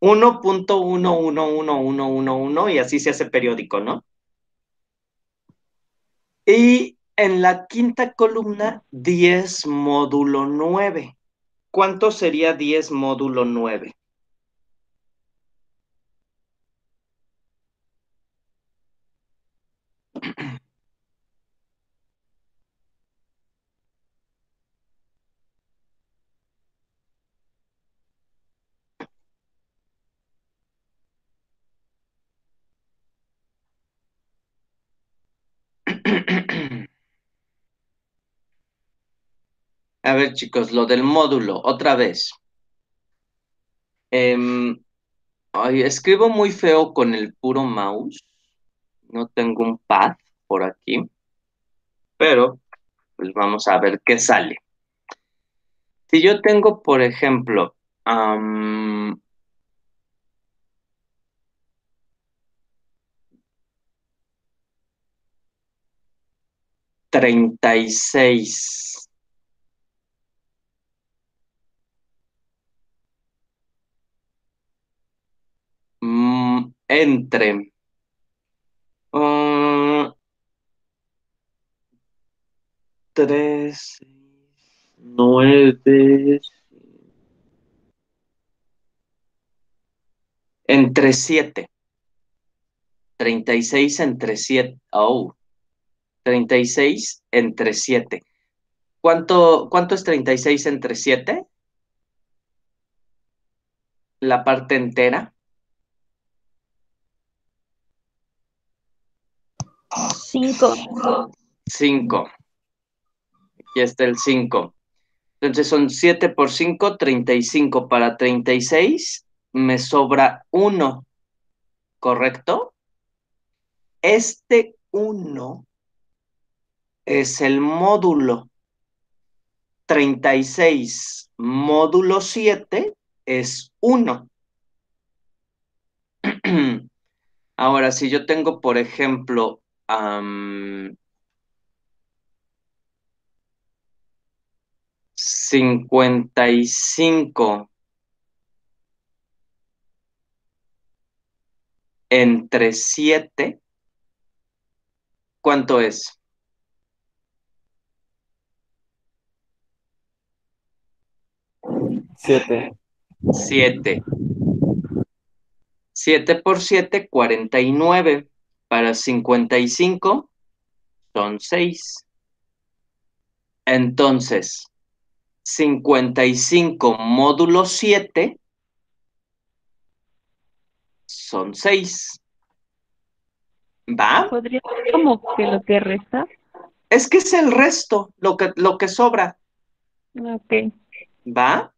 1.1111111 y así se hace periódico, ¿no? Y en la quinta columna, 10 módulo 9. ¿Cuánto sería 10 módulo 9? A ver, chicos, lo del módulo, otra vez. Ay, escribo muy feo con el puro mouse. No tengo un pad por aquí. Pero, pues vamos a ver qué sale. Si yo tengo, por ejemplo, am, treinta y seis. Mm, entre mm, tres, nueve, entre siete. Treinta y seis entre siete. Oh. 36 entre 7. ¿Cuánto, ¿Cuánto es 36 entre 7? La parte entera. Cinco. 5. Aquí está el 5. Entonces son 7 por 5, 35. Para 36 me sobra 1. ¿Correcto? Este 1 es el módulo. 36 módulo 7 es 1. <clears throat> Ahora, si yo tengo, por ejemplo, um, 55 entre 7, ¿cuánto es? 7. 7. 7 por 7, 49. Para 55 son 6. Entonces, 55 módulo 7 son 6. ¿Va? ¿Podría ser como que lo que resta? Es que es el resto, lo que, lo que sobra. Ok. ¿Va?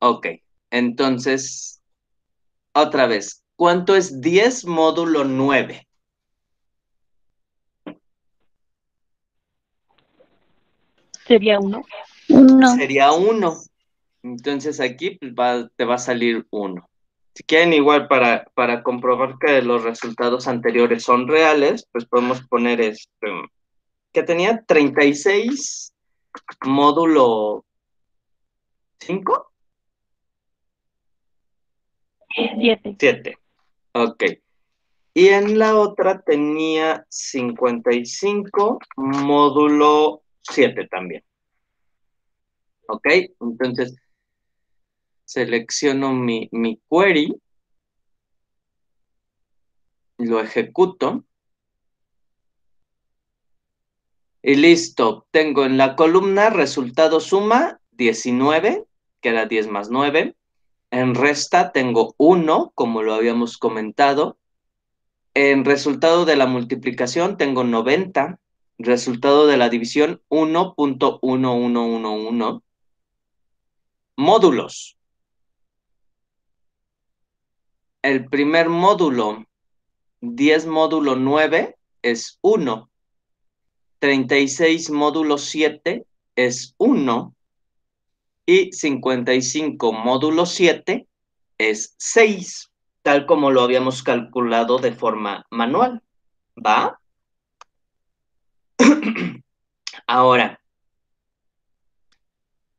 Ok, entonces, otra vez, ¿cuánto es 10 módulo 9? Sería uno. Uno. Sería 1. Entonces aquí va- te va a salir 1. Si quieren igual para, para comprobar que los resultados anteriores son reales, pues podemos poner este, que tenía 36 módulo 5. Siete. 7. Ok. Y en la otra tenía 55 módulo 7 también. Ok, entonces selecciono mi, mi query, lo ejecuto. Y listo, tengo en la columna resultado suma 19, que era 10 más 9. En resta tengo 1, como lo habíamos comentado. En resultado de la multiplicación tengo 90. Resultado de la división 1.1111. Módulos. El primer módulo, 10 módulo 9, es 1. 36 módulo 7 es 1. Y 55 módulo 7 es 6, tal como lo habíamos calculado de forma manual. ¿Va? <clears throat> Ahora,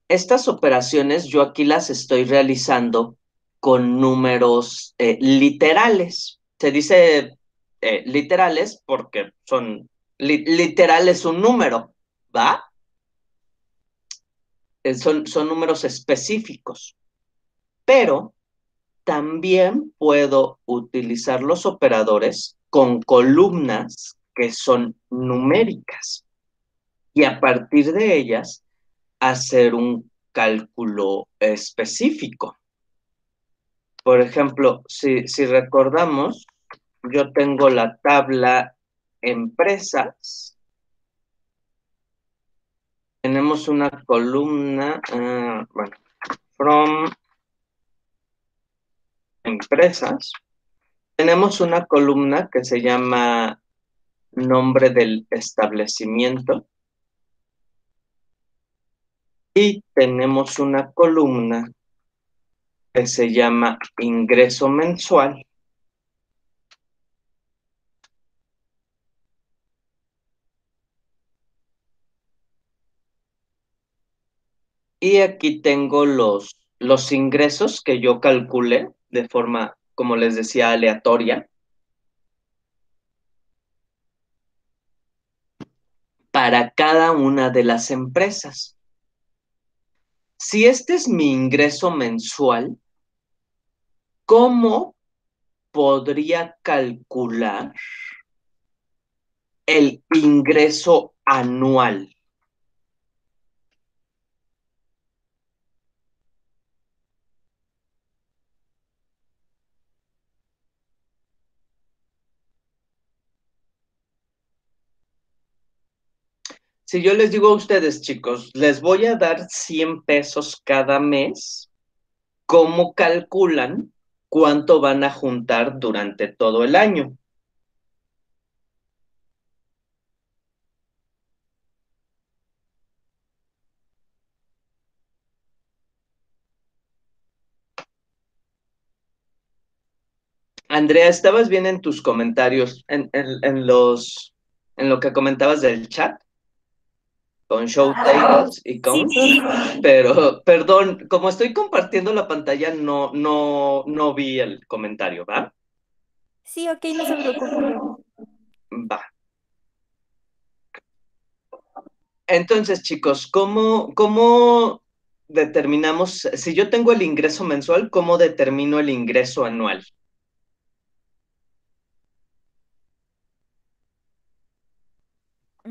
estas operaciones yo aquí las estoy realizando con números eh, literales. Se dice eh, literales porque son literal es un número, ¿va? Eh, son, son números específicos. Pero también puedo utilizar los operadores con columnas que son numéricas y a partir de ellas hacer un cálculo específico. Por ejemplo, si, si recordamos, yo tengo la tabla empresas. Tenemos una columna, uh, bueno, from empresas. Tenemos una columna que se llama nombre del establecimiento. Y tenemos una columna que se llama ingreso mensual. Y aquí tengo los, los ingresos que yo calculé de forma, como les decía, aleatoria. para cada una de las empresas. Si este es mi ingreso mensual, ¿cómo podría calcular el ingreso anual? Si yo les digo a ustedes, chicos, les voy a dar 100 pesos cada mes, ¿cómo calculan cuánto van a juntar durante todo el año? Andrea, ¿estabas bien en tus comentarios, en, en, los, en lo que comentabas del chat? Con show tables y con pero perdón, como estoy compartiendo la pantalla, no, no, no vi el comentario, ¿va? Sí, ok, no se preocupe. Va. Entonces, chicos, ¿cómo, ¿cómo determinamos, si yo tengo el ingreso mensual, cómo determino el ingreso anual?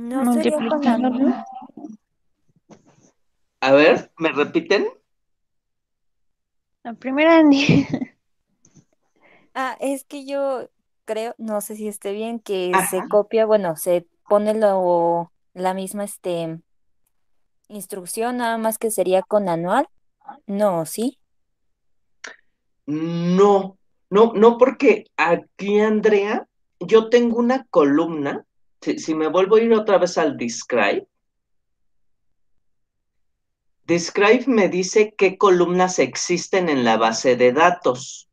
No sería con la... A ver, ¿me repiten? La primera, Andy. Ah, es que yo creo, no sé si esté bien, que se copia, bueno, se pone lo, la misma este, instrucción, nada más que sería con anual. No, ¿sí? No, no, no, porque aquí, Andrea, yo tengo una columna, si, si me vuelvo a ir otra vez al describe, Describe me dice qué columnas existen en la base de datos.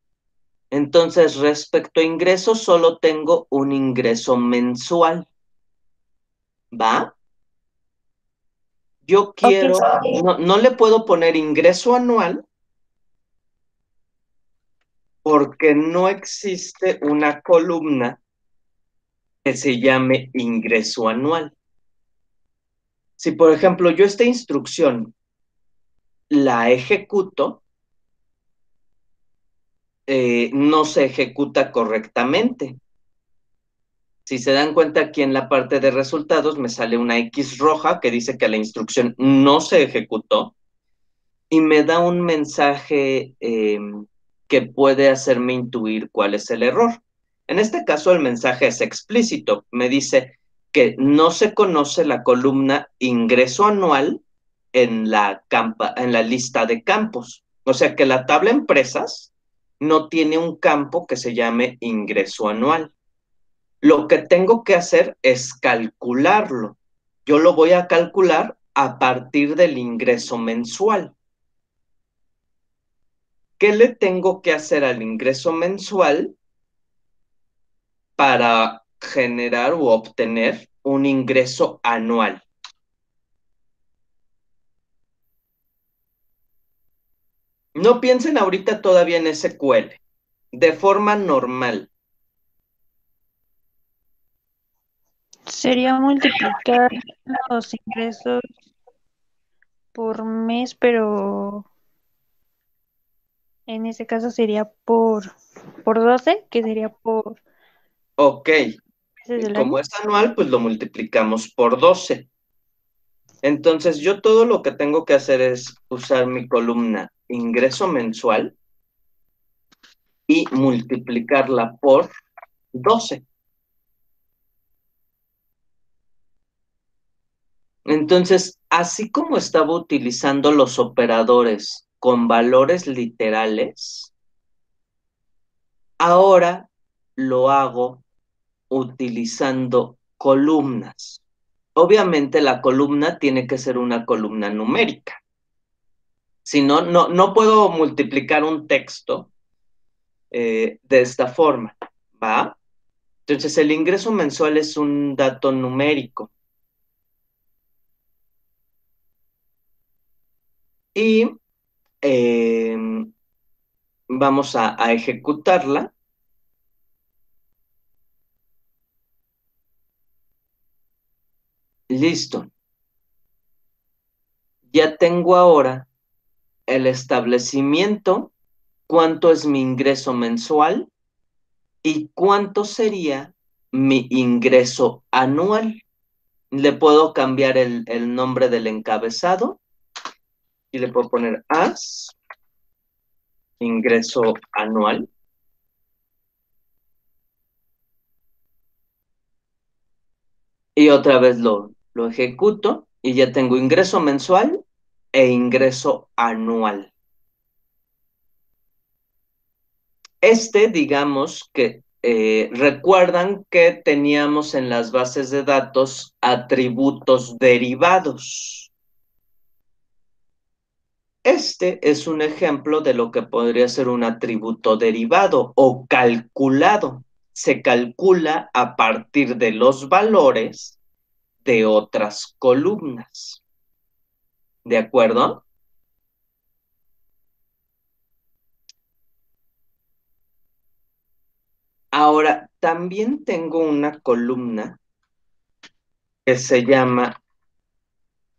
Entonces, respecto a ingresos, solo tengo un ingreso mensual. ¿Va? Yo quiero, no, no le puedo poner ingreso anual porque no existe una columna que se llame ingreso anual. Si, por ejemplo, yo esta instrucción la ejecuto, eh, no se ejecuta correctamente. Si se dan cuenta aquí en la parte de resultados me sale una X roja que dice que la instrucción no se ejecutó y me da un mensaje em, que puede hacerme intuir cuál es el error. En este caso el mensaje es explícito. Me dice que no se conoce la columna ingreso anual en la, lista de campos. O sea que la tabla empresas no tiene un campo que se llame ingreso anual. lo que tengo que hacer es calcularlo. Yo lo voy a calcular a partir del ingreso mensual. ¿Qué le tengo que hacer al ingreso mensual para generar u obtener un ingreso anual? No piensen ahorita todavía en SQL, de forma normal. Sería multiplicar los ingresos por mes, pero en ese caso sería por, por 12, que sería por... Ok. Como es anual, pues lo multiplicamos por 12. Entonces yo todo lo que tengo que hacer es usar mi columna ingreso mensual y multiplicarla por 12. Entonces, así como estaba utilizando los operadores con valores literales, ahora lo hago utilizando columnas. Obviamente la columna tiene que ser una columna numérica. Si no, no, no puedo multiplicar un texto eh, de esta forma, ¿va? Entonces el ingreso mensual es un dato numérico. Y em, vamos a ejecutarla. Listo. Ya tengo ahora el establecimiento, cuánto es mi ingreso mensual y cuánto sería mi ingreso anual. Le puedo cambiar el, nombre del encabezado y le puedo poner as ingreso anual. Y otra vez lo, lo ejecuto y ya tengo ingreso mensual e ingreso anual. Este, digamos que eh, recuerdan que teníamos en las bases de datos atributos derivados. Este es un ejemplo de lo que podría ser un atributo derivado o calculado. Se calcula a partir de los valores de otras columnas. ¿De acuerdo? Ahora, también tengo una columna que se llama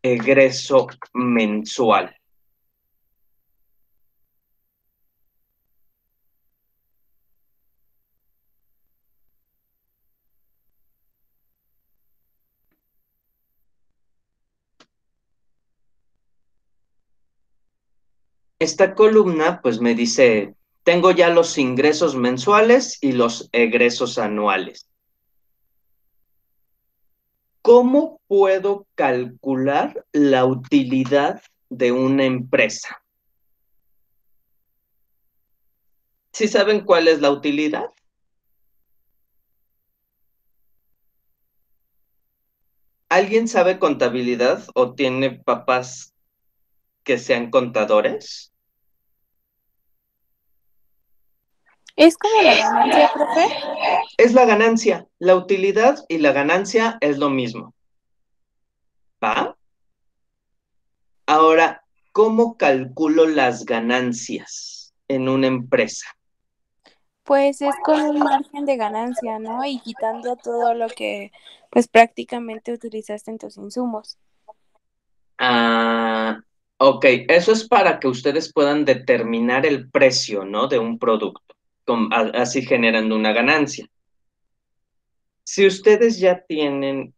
egreso mensual. Esta columna pues me dice, tengo ya los ingresos mensuales y los egresos anuales. ¿Cómo puedo calcular la utilidad de una empresa? ¿Sí saben cuál es la utilidad? ¿Alguien sabe contabilidad o tiene papás que sean contadores? ¿Es como la ganancia, profe? Es la ganancia. La utilidad y la ganancia es lo mismo. ¿Va? Ahora, ¿cómo calculo las ganancias en una empresa? Pues es con un margen de ganancia, ¿no? Y quitando todo lo que pues prácticamente utilizaste en tus insumos. Ah, ok, eso es para que ustedes puedan determinar el precio, ¿no? De un producto así generando una ganancia. Si ustedes ya tienen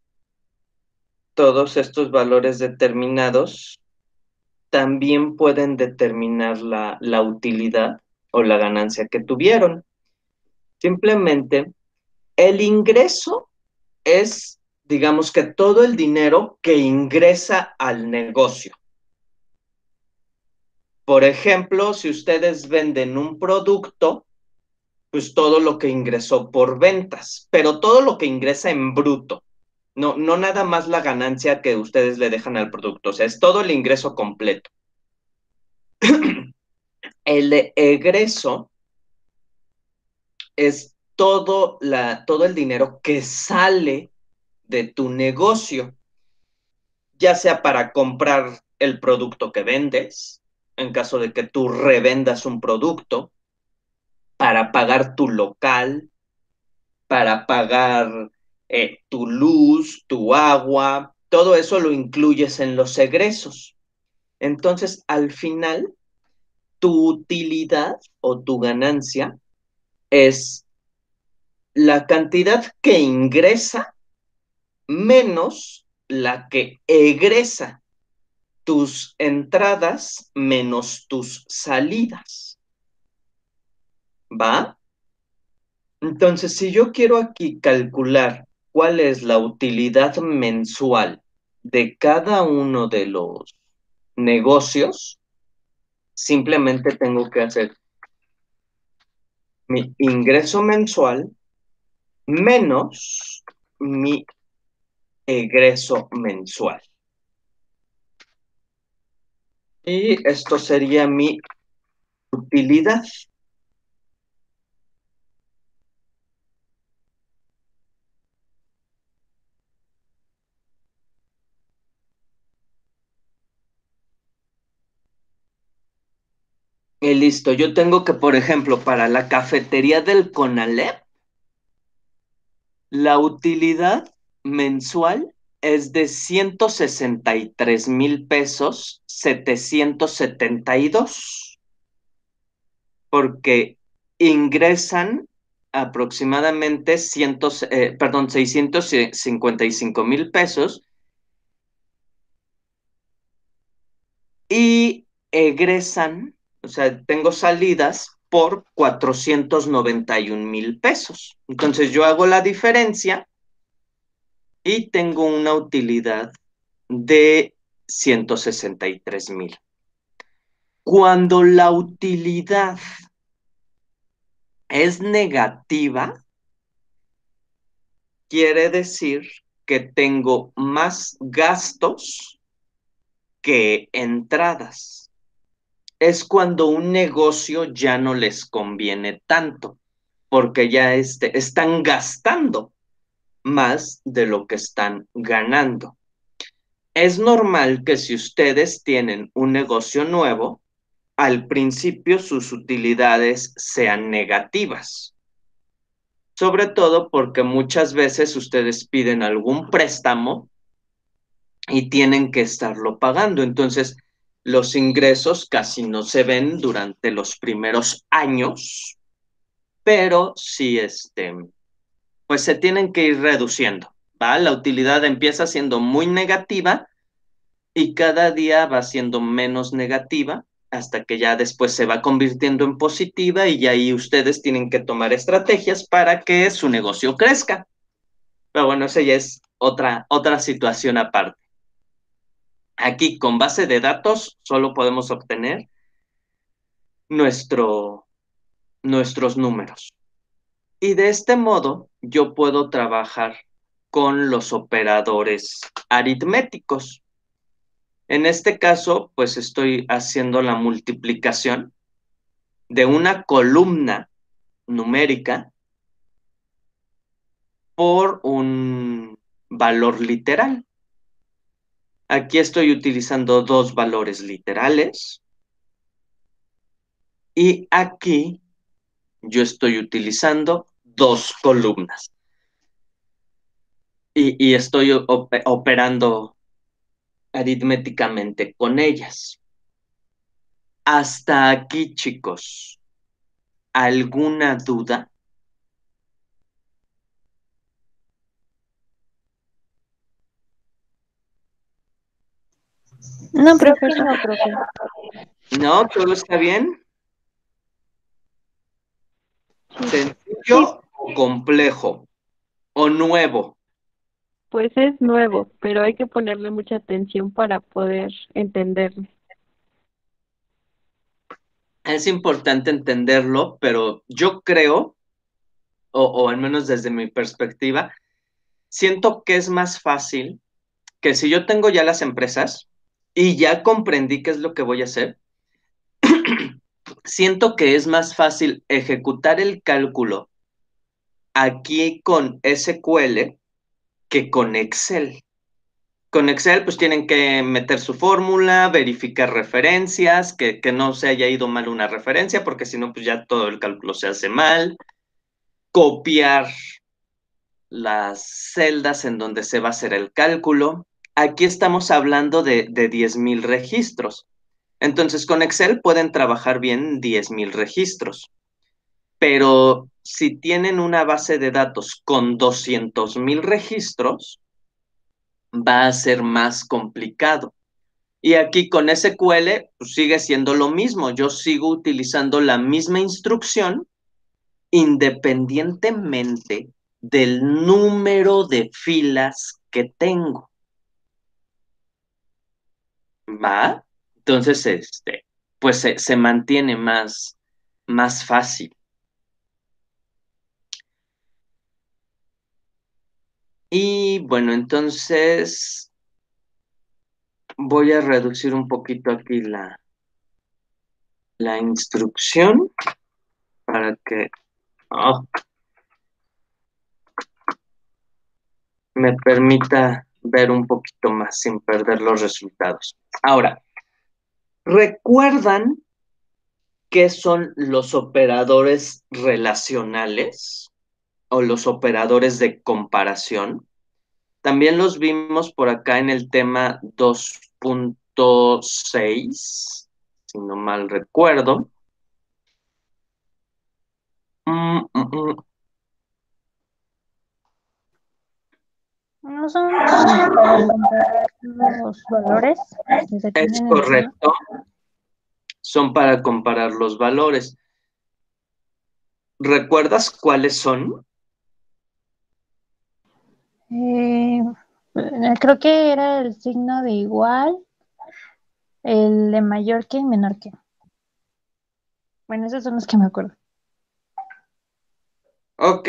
todos estos valores determinados, también pueden determinar la, utilidad o la ganancia que tuvieron. Simplemente, el ingreso es, digamos que todo el dinero que ingresa al negocio. Por ejemplo, si ustedes venden un producto, pues todo lo que ingresó por ventas, pero todo lo que ingresa en bruto, no, no nada más la ganancia que ustedes le dejan al producto, o sea, es todo el ingreso completo. <clears throat> el egreso es todo, la, todo el dinero que sale de tu negocio, ya sea para comprar el producto que vendes, en caso de que tú revendas un producto, para pagar tu local, para pagar eh, tu luz, tu agua, todo eso lo incluyes en los egresos. Entonces, al final, tu utilidad o tu ganancia es la cantidad que ingresa menos la que egresa tus entradas menos tus salidas. ¿Va? Entonces, si yo quiero aquí calcular cuál es la utilidad mensual de cada uno de los negocios, simplemente tengo que hacer mi ingreso mensual menos mi egreso mensual. Y esto sería mi utilidad. Y listo, yo tengo que, por ejemplo, para la cafetería del Conalep, la utilidad mensual es de 163 mil pesos 772, porque ingresan aproximadamente cientos, eh, perdón, 655 mil pesos y egresan, o sea, tengo salidas por 491 mil pesos. Entonces yo hago la diferencia y tengo una utilidad de 163 mil. Cuando la utilidad es negativa, quiere decir que tengo más gastos que entradas. Es cuando un negocio ya no les conviene tanto, porque ya este, están gastando más de lo que están ganando. Es normal que si ustedes tienen un negocio nuevo, al principio sus utilidades sean negativas. Sobre todo porque muchas veces ustedes piden algún préstamo y tienen que estarlo pagando. Entonces, los ingresos casi no se ven durante los primeros años, pero sí, este, pues se tienen que ir reduciendo, ¿va? La utilidad empieza siendo muy negativa y cada día va siendo menos negativa hasta que ya después se va convirtiendo en positiva y ahí ustedes tienen que tomar estrategias para que su negocio crezca. Pero bueno, esa ya es otra, otra situación aparte. Aquí con base de datos solo podemos obtener nuestro, nuestros números. Y de este modo yo puedo trabajar con los operadores aritméticos. En este caso, pues estoy haciendo la multiplicación de una columna numérica por un valor literal. Aquí estoy utilizando dos valores literales y aquí yo estoy utilizando dos columnas. Y, estoy operando aritméticamente con ellas. Hasta aquí, chicos. ¿Alguna duda? No, profesor. No, profesor. ¿No? ¿Todo está bien? ¿Sencillo o complejo? ¿O nuevo? Pues es nuevo, pero hay que ponerle mucha atención para poder entenderlo. Es importante entenderlo, pero yo creo o, al menos desde mi perspectiva, siento que es más fácil que si yo tengo ya las empresas y ya comprendí qué es lo que voy a hacer, <clears throat> siento que es más fácil ejecutar el cálculo aquí con SQL que con Excel. Con Excel, pues tienen que meter su fórmula, verificar referencias, que, que, no se haya ido mal una referencia, porque si no, pues ya todo el cálculo se hace mal. Copiar las celdas en donde se va a hacer el cálculo. Aquí estamos hablando de, de 10.000 registros. Entonces, con Excel pueden trabajar bien 10.000 registros. Pero si tienen una base de datos con 200.000 registros, va a ser más complicado. Y aquí con SQL pues, sigue siendo lo mismo. Yo sigo utilizando la misma instrucción independientemente del número de filas que tengo. ¿Va? Entonces, este, pues se, se mantiene más, más fácil. Y bueno, entonces voy a reducir un poquito aquí la, la instrucción para que oh, me permita ver un poquito más sin perder los resultados. Ahora, ¿recuerdan qué son los operadores relacionales? o los operadores de comparación. También los vimos por acá en el tema 2.6, si no mal recuerdo. Mm, mm, ¿No son para comparar los valores? Es correcto. Son para comparar los valores. ¿Recuerdas cuáles son? Eh, creo que era el signo de igual, el de mayor que y menor que. Bueno, esos son los que me acuerdo. Ok,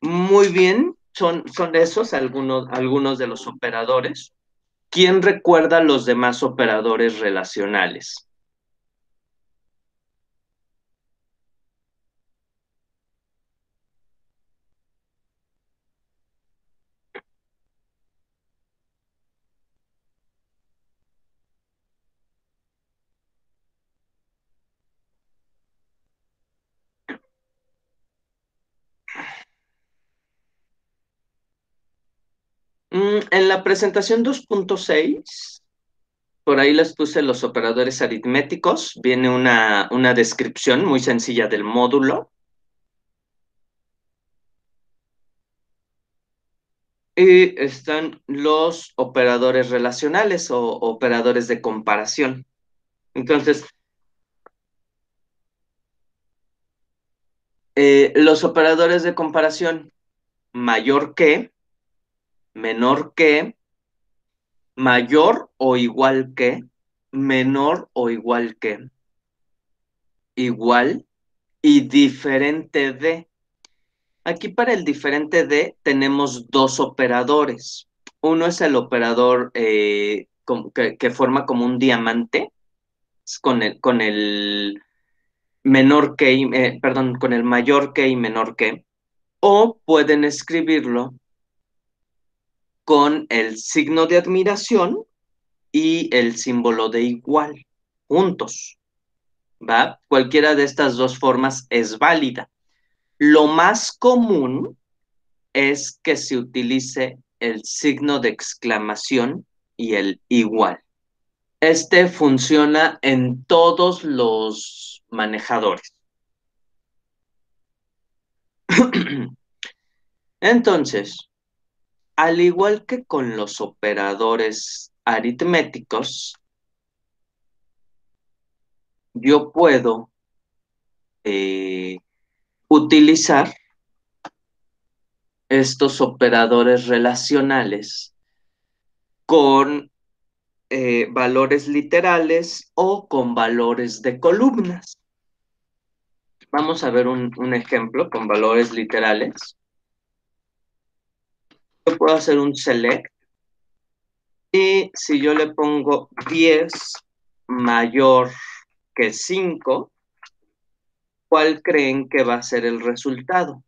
muy bien, son, son esos algunos, algunos de los operadores. ¿Quién recuerda los demás operadores relacionales? Mm, en la presentación 2.6, por ahí les puse los operadores aritméticos. Viene una, una descripción muy sencilla del módulo. Y están los operadores relacionales o operadores de comparación. Entonces, eh, los operadores de comparación mayor que menor que, mayor o igual que, menor o igual que, igual y diferente de. Aquí para el diferente de tenemos dos operadores. Uno es el operador eh, que, forma como un diamante con el, con el menor que, eh, perdón, con el mayor que y menor que. O pueden escribirlo con el signo de admiración y el símbolo de igual, juntos. ¿Va? Cualquiera de estas dos formas es válida. Lo más común es que se utilice el signo de exclamación y el igual. Este funciona en todos los manejadores. <clears throat> Entonces, al igual que con los operadores aritméticos, yo puedo eh, utilizar estos operadores relacionales con eh, valores literales o con valores de columnas. Vamos a ver un, un ejemplo con valores literales. Yo puedo hacer un select y si yo le pongo 10 mayor que 5, ¿cuál creen que va a ser el resultado?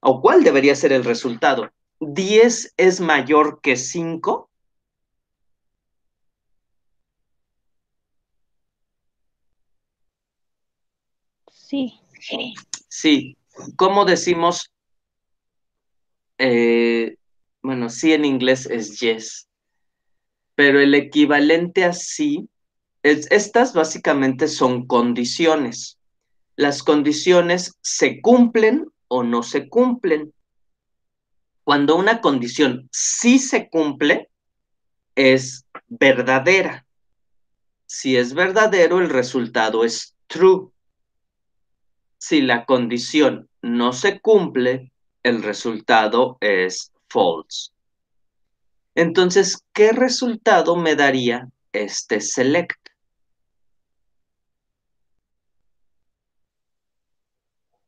¿O cuál debería ser el resultado? ¿10 es mayor que 5? Sí. Sí. ¿Cómo decimos? Eh, bueno, sí en inglés es yes, pero el equivalente a sí, es, estas básicamente son condiciones. Las condiciones se cumplen o no se cumplen. Cuando una condición sí se cumple, es verdadera. Si es verdadero, el resultado es true. Si la condición no se cumple, el resultado es false. Entonces, ¿qué resultado me daría este select?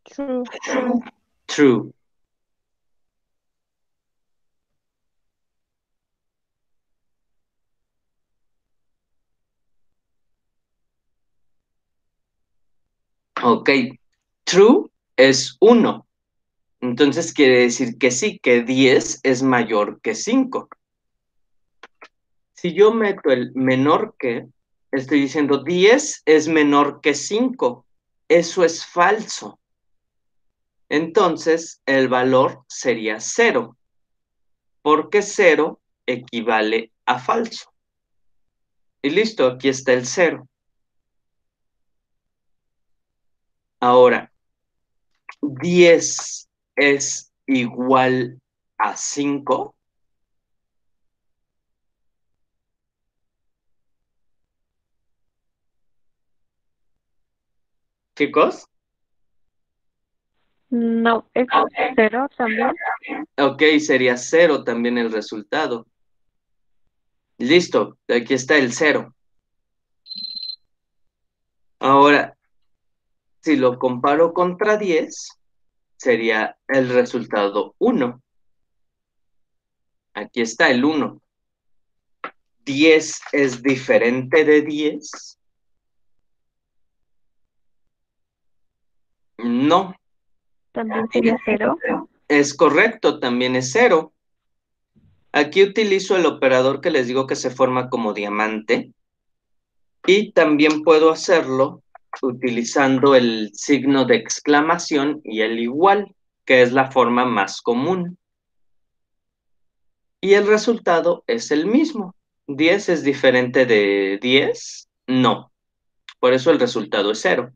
True. True. Ok, true es 1. Entonces quiere decir que sí, que 10 es mayor que 5. Si yo meto el menor que, estoy diciendo 10 es menor que 5. Eso es falso. Entonces el valor sería 0, porque 0 equivale a falso. Y listo, aquí está el 0. Ahora, 10 es igual a 5. Chicos, No, es cero también. ok, sería 0 también el resultado. Listo, aquí está el 0. Ahora, si lo comparo contra 10, sería el resultado 1. Aquí está el 1. 10 es diferente de 10. No, También sería cero. es correcto, también es 0. Aquí utilizo el operador que les digo que se forma como diamante. Y también puedo hacerlo utilizando el signo de exclamación y el igual, que es la forma más común. Y el resultado es el mismo. 10 es diferente de 10? No. Por eso el resultado es 0.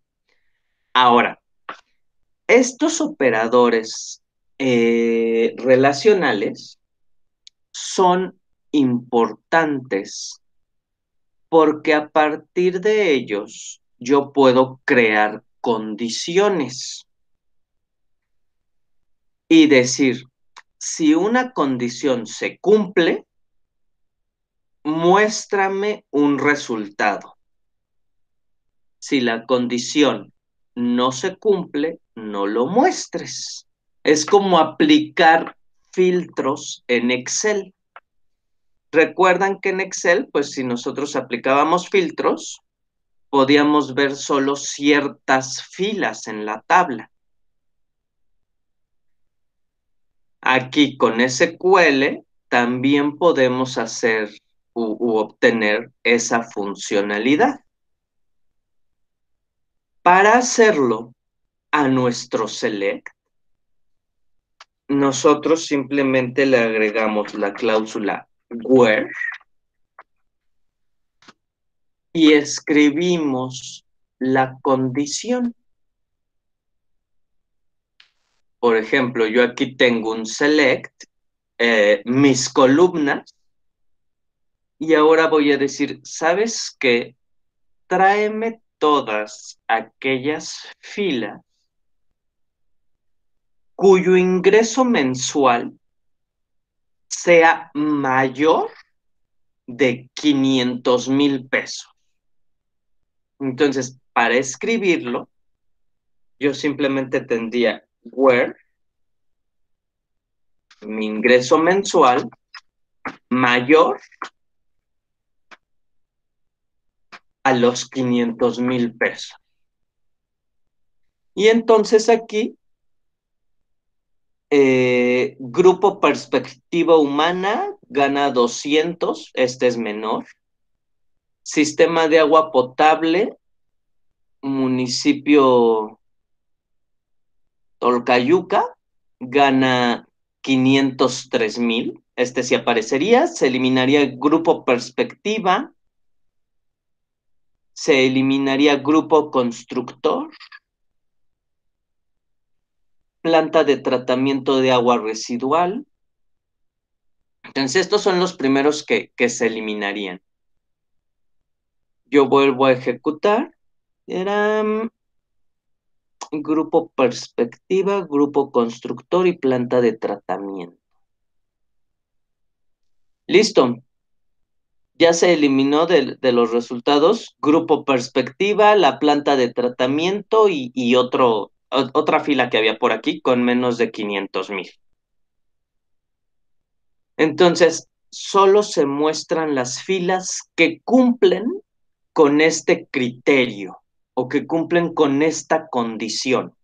Ahora, estos operadores eh, relacionales son importantes porque a partir de ellos yo puedo crear condiciones y decir, si una condición se cumple, muéstrame un resultado. Si la condición no se cumple, no lo muestres. Es como aplicar filtros en Excel. Recuerdan que en Excel, pues si nosotros aplicábamos filtros, podíamos ver solo ciertas filas en la tabla. Aquí con SQL también podemos hacer u, u obtener esa funcionalidad. Para hacerlo a nuestro select, nosotros simplemente le agregamos la cláusula where y escribimos la condición. Por ejemplo, yo aquí tengo un select, eh, mis columnas, y ahora voy a decir, ¿sabes qué? Tráeme todas aquellas filas cuyo ingreso mensual sea mayor de 500 mil pesos. Entonces, para escribirlo, yo simplemente tendría where mi ingreso mensual mayor a los 500 mil pesos. Y entonces aquí, eh, grupo perspectiva humana gana 200, este es menor. Sistema de agua potable, municipio Tolcayuca, gana 503 mil. Este sí aparecería. Se eliminaría el grupo perspectiva. Se eliminaría grupo constructor. Planta de tratamiento de agua residual. Entonces, estos son los primeros que, que se eliminarían. Yo vuelvo a ejecutar. Era grupo perspectiva, grupo constructor y planta de tratamiento. Listo. Ya se eliminó de, los resultados grupo perspectiva, la planta de tratamiento y, otro, otra fila que había por aquí con menos de 500 mil. Entonces, solo se muestran las filas que cumplen con este criterio o que cumplen con esta condición.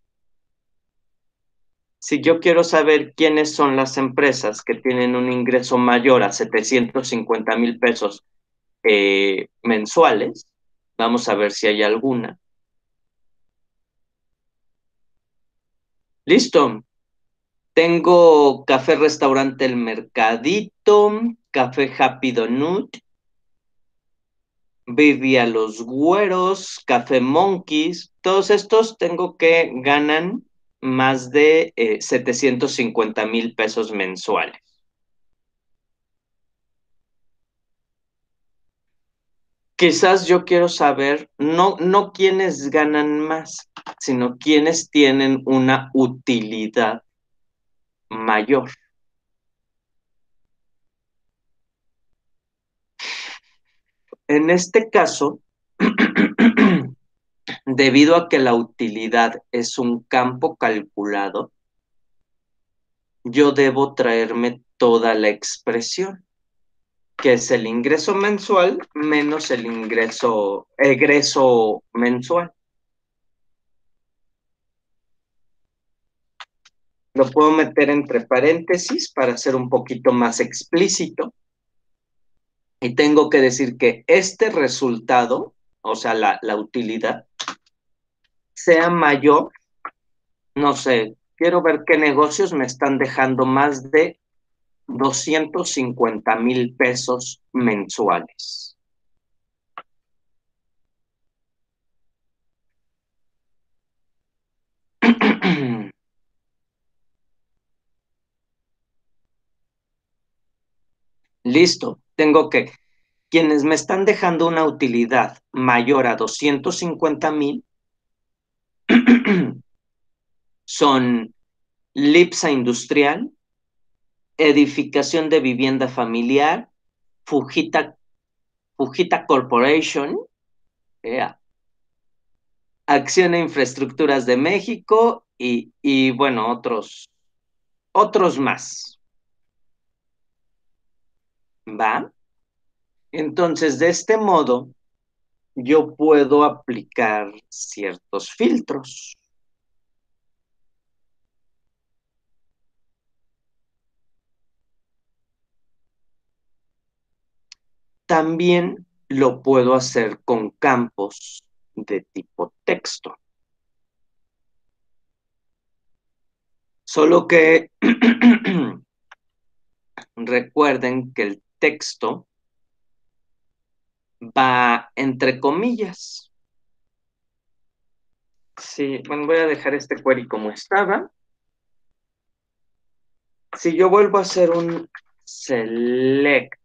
Si yo quiero saber quiénes son las empresas que tienen un ingreso mayor a 750 mil pesos eh, mensuales, vamos a ver si hay alguna. Listo. Tengo café restaurante El Mercadito, café Happy Donut, Vivía Los Güeros, Café Monkeys, todos estos tengo que ganan más de 750 eh, mil pesos mensuales. Quizás yo quiero saber no, no quiénes ganan más, sino quiénes tienen una utilidad mayor. En este caso, <clears throat> debido a que la utilidad es un campo calculado, yo debo traerme toda la expresión, que es el ingreso mensual menos el ingreso, egreso mensual. Lo puedo meter entre paréntesis para ser un poquito más explícito. Y tengo que decir que este resultado, o sea, la, utilidad, sea mayor, no sé, quiero ver qué negocios me están dejando más de 250 mil pesos mensuales. <clears throat> Listo tengo que, quienes me están dejando una utilidad mayor a 250 mil <clears throat> son Lipsa Industrial, Edificación de Vivienda Familiar, Fujita, Fujita Corporation, Acción e Infraestructuras de México y, y bueno, otros, otros más. ¿Va? Entonces, de este modo, yo puedo aplicar ciertos filtros. También lo puedo hacer con campos de tipo texto. Solo que <clears throat> recuerden que el texto va entre comillas. Sí, bueno, voy a dejar este query como estaba. Si yo vuelvo a hacer un select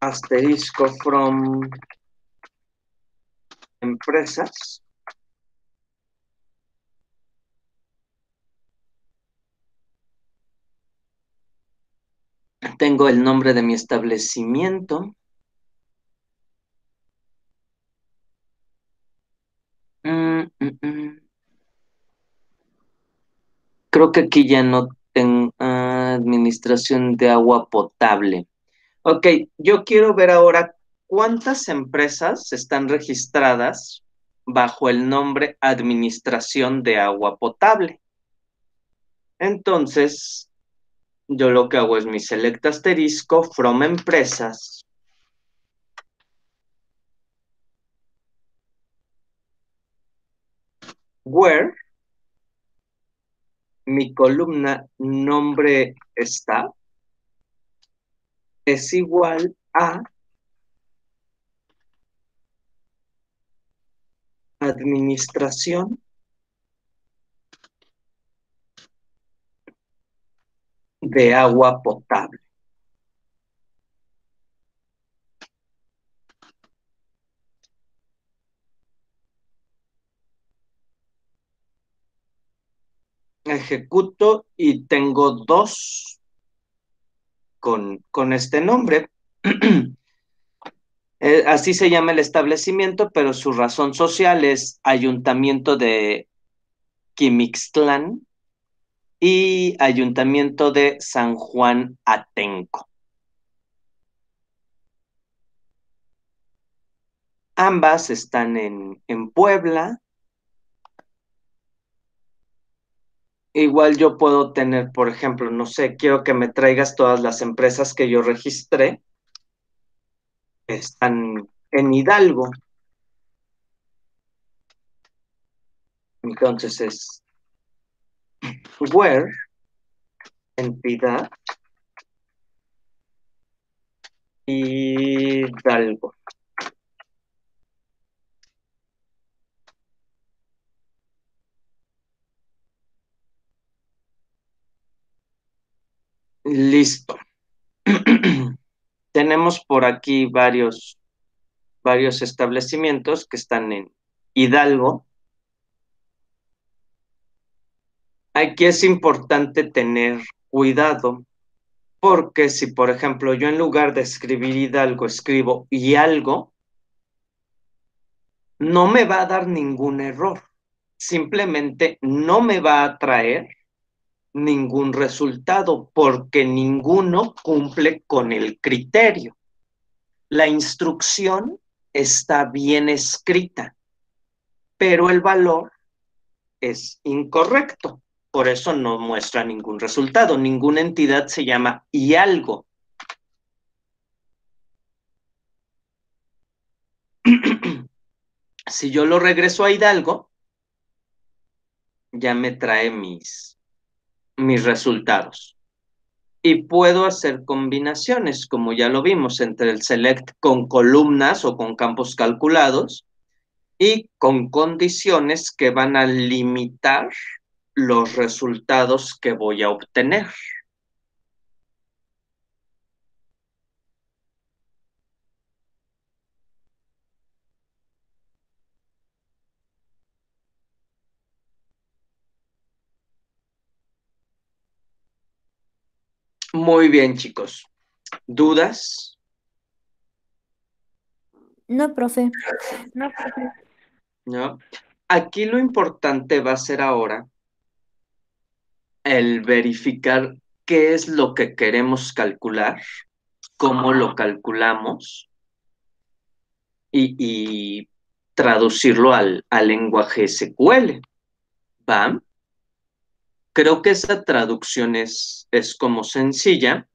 asterisco from empresas, Tengo el nombre de mi establecimiento. mm, mm. Creo que aquí ya no tengo administración de agua potable. Ok, yo quiero ver ahora cuántas empresas están registradas bajo el nombre Administración de Agua Potable. Entonces, yo lo que hago es mi select asterisco from empresas. Where mi columna nombre está es igual a administración de agua potable. Ejecuto y tengo dos con, con este nombre. <clears throat> Eh, así se llama el establecimiento, pero su razón social es Ayuntamiento de Quimixtlán y Ayuntamiento de San Juan Atenco. Ambas están en, en Puebla. Igual yo puedo tener, por ejemplo, no sé, quiero que me traigas todas las empresas que yo registré. Están en Hidalgo. Entonces es where entidad Hidalgo. Listo. <clears throat> Tenemos por aquí varios, varios establecimientos que están en Hidalgo. Aquí es importante tener cuidado porque si, por ejemplo, yo en lugar de escribir Hidalgo escribo y algo, no me va a dar ningún error. Simplemente no me va a traer ningún resultado porque ninguno cumple con el criterio. La instrucción está bien escrita, pero el valor es incorrecto. Por eso no muestra ningún resultado. Ninguna entidad se llama y algo. <clears throat> si yo lo regreso a Hidalgo, ya me trae mis, mis resultados. Y puedo hacer combinaciones, como ya lo vimos, entre el select con columnas o con campos calculados y con condiciones que van a limitar los resultados que voy a obtener. Muy bien, chicos. ¿Dudas? No, profe. No, profe. No. Aquí lo importante va a ser ahora el verificar qué es lo que queremos calcular, cómo lo calculamos y, traducirlo al, al, lenguaje SQL. ¿Va? Creo que esa traducción es, es como sencilla.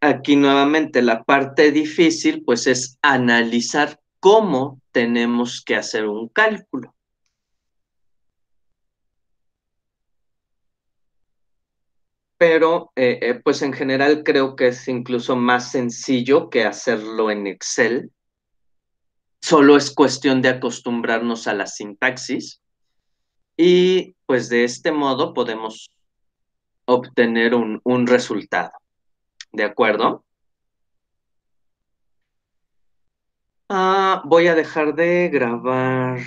Aquí nuevamente la parte difícil pues es analizar cómo tenemos que hacer un cálculo. Pero eh, eh, pues en general creo que es incluso más sencillo que hacerlo en Excel. Solo es cuestión de acostumbrarnos a la sintaxis y pues de este modo podemos obtener un, un resultado. ¿De acuerdo? Ah, voy a dejar de grabar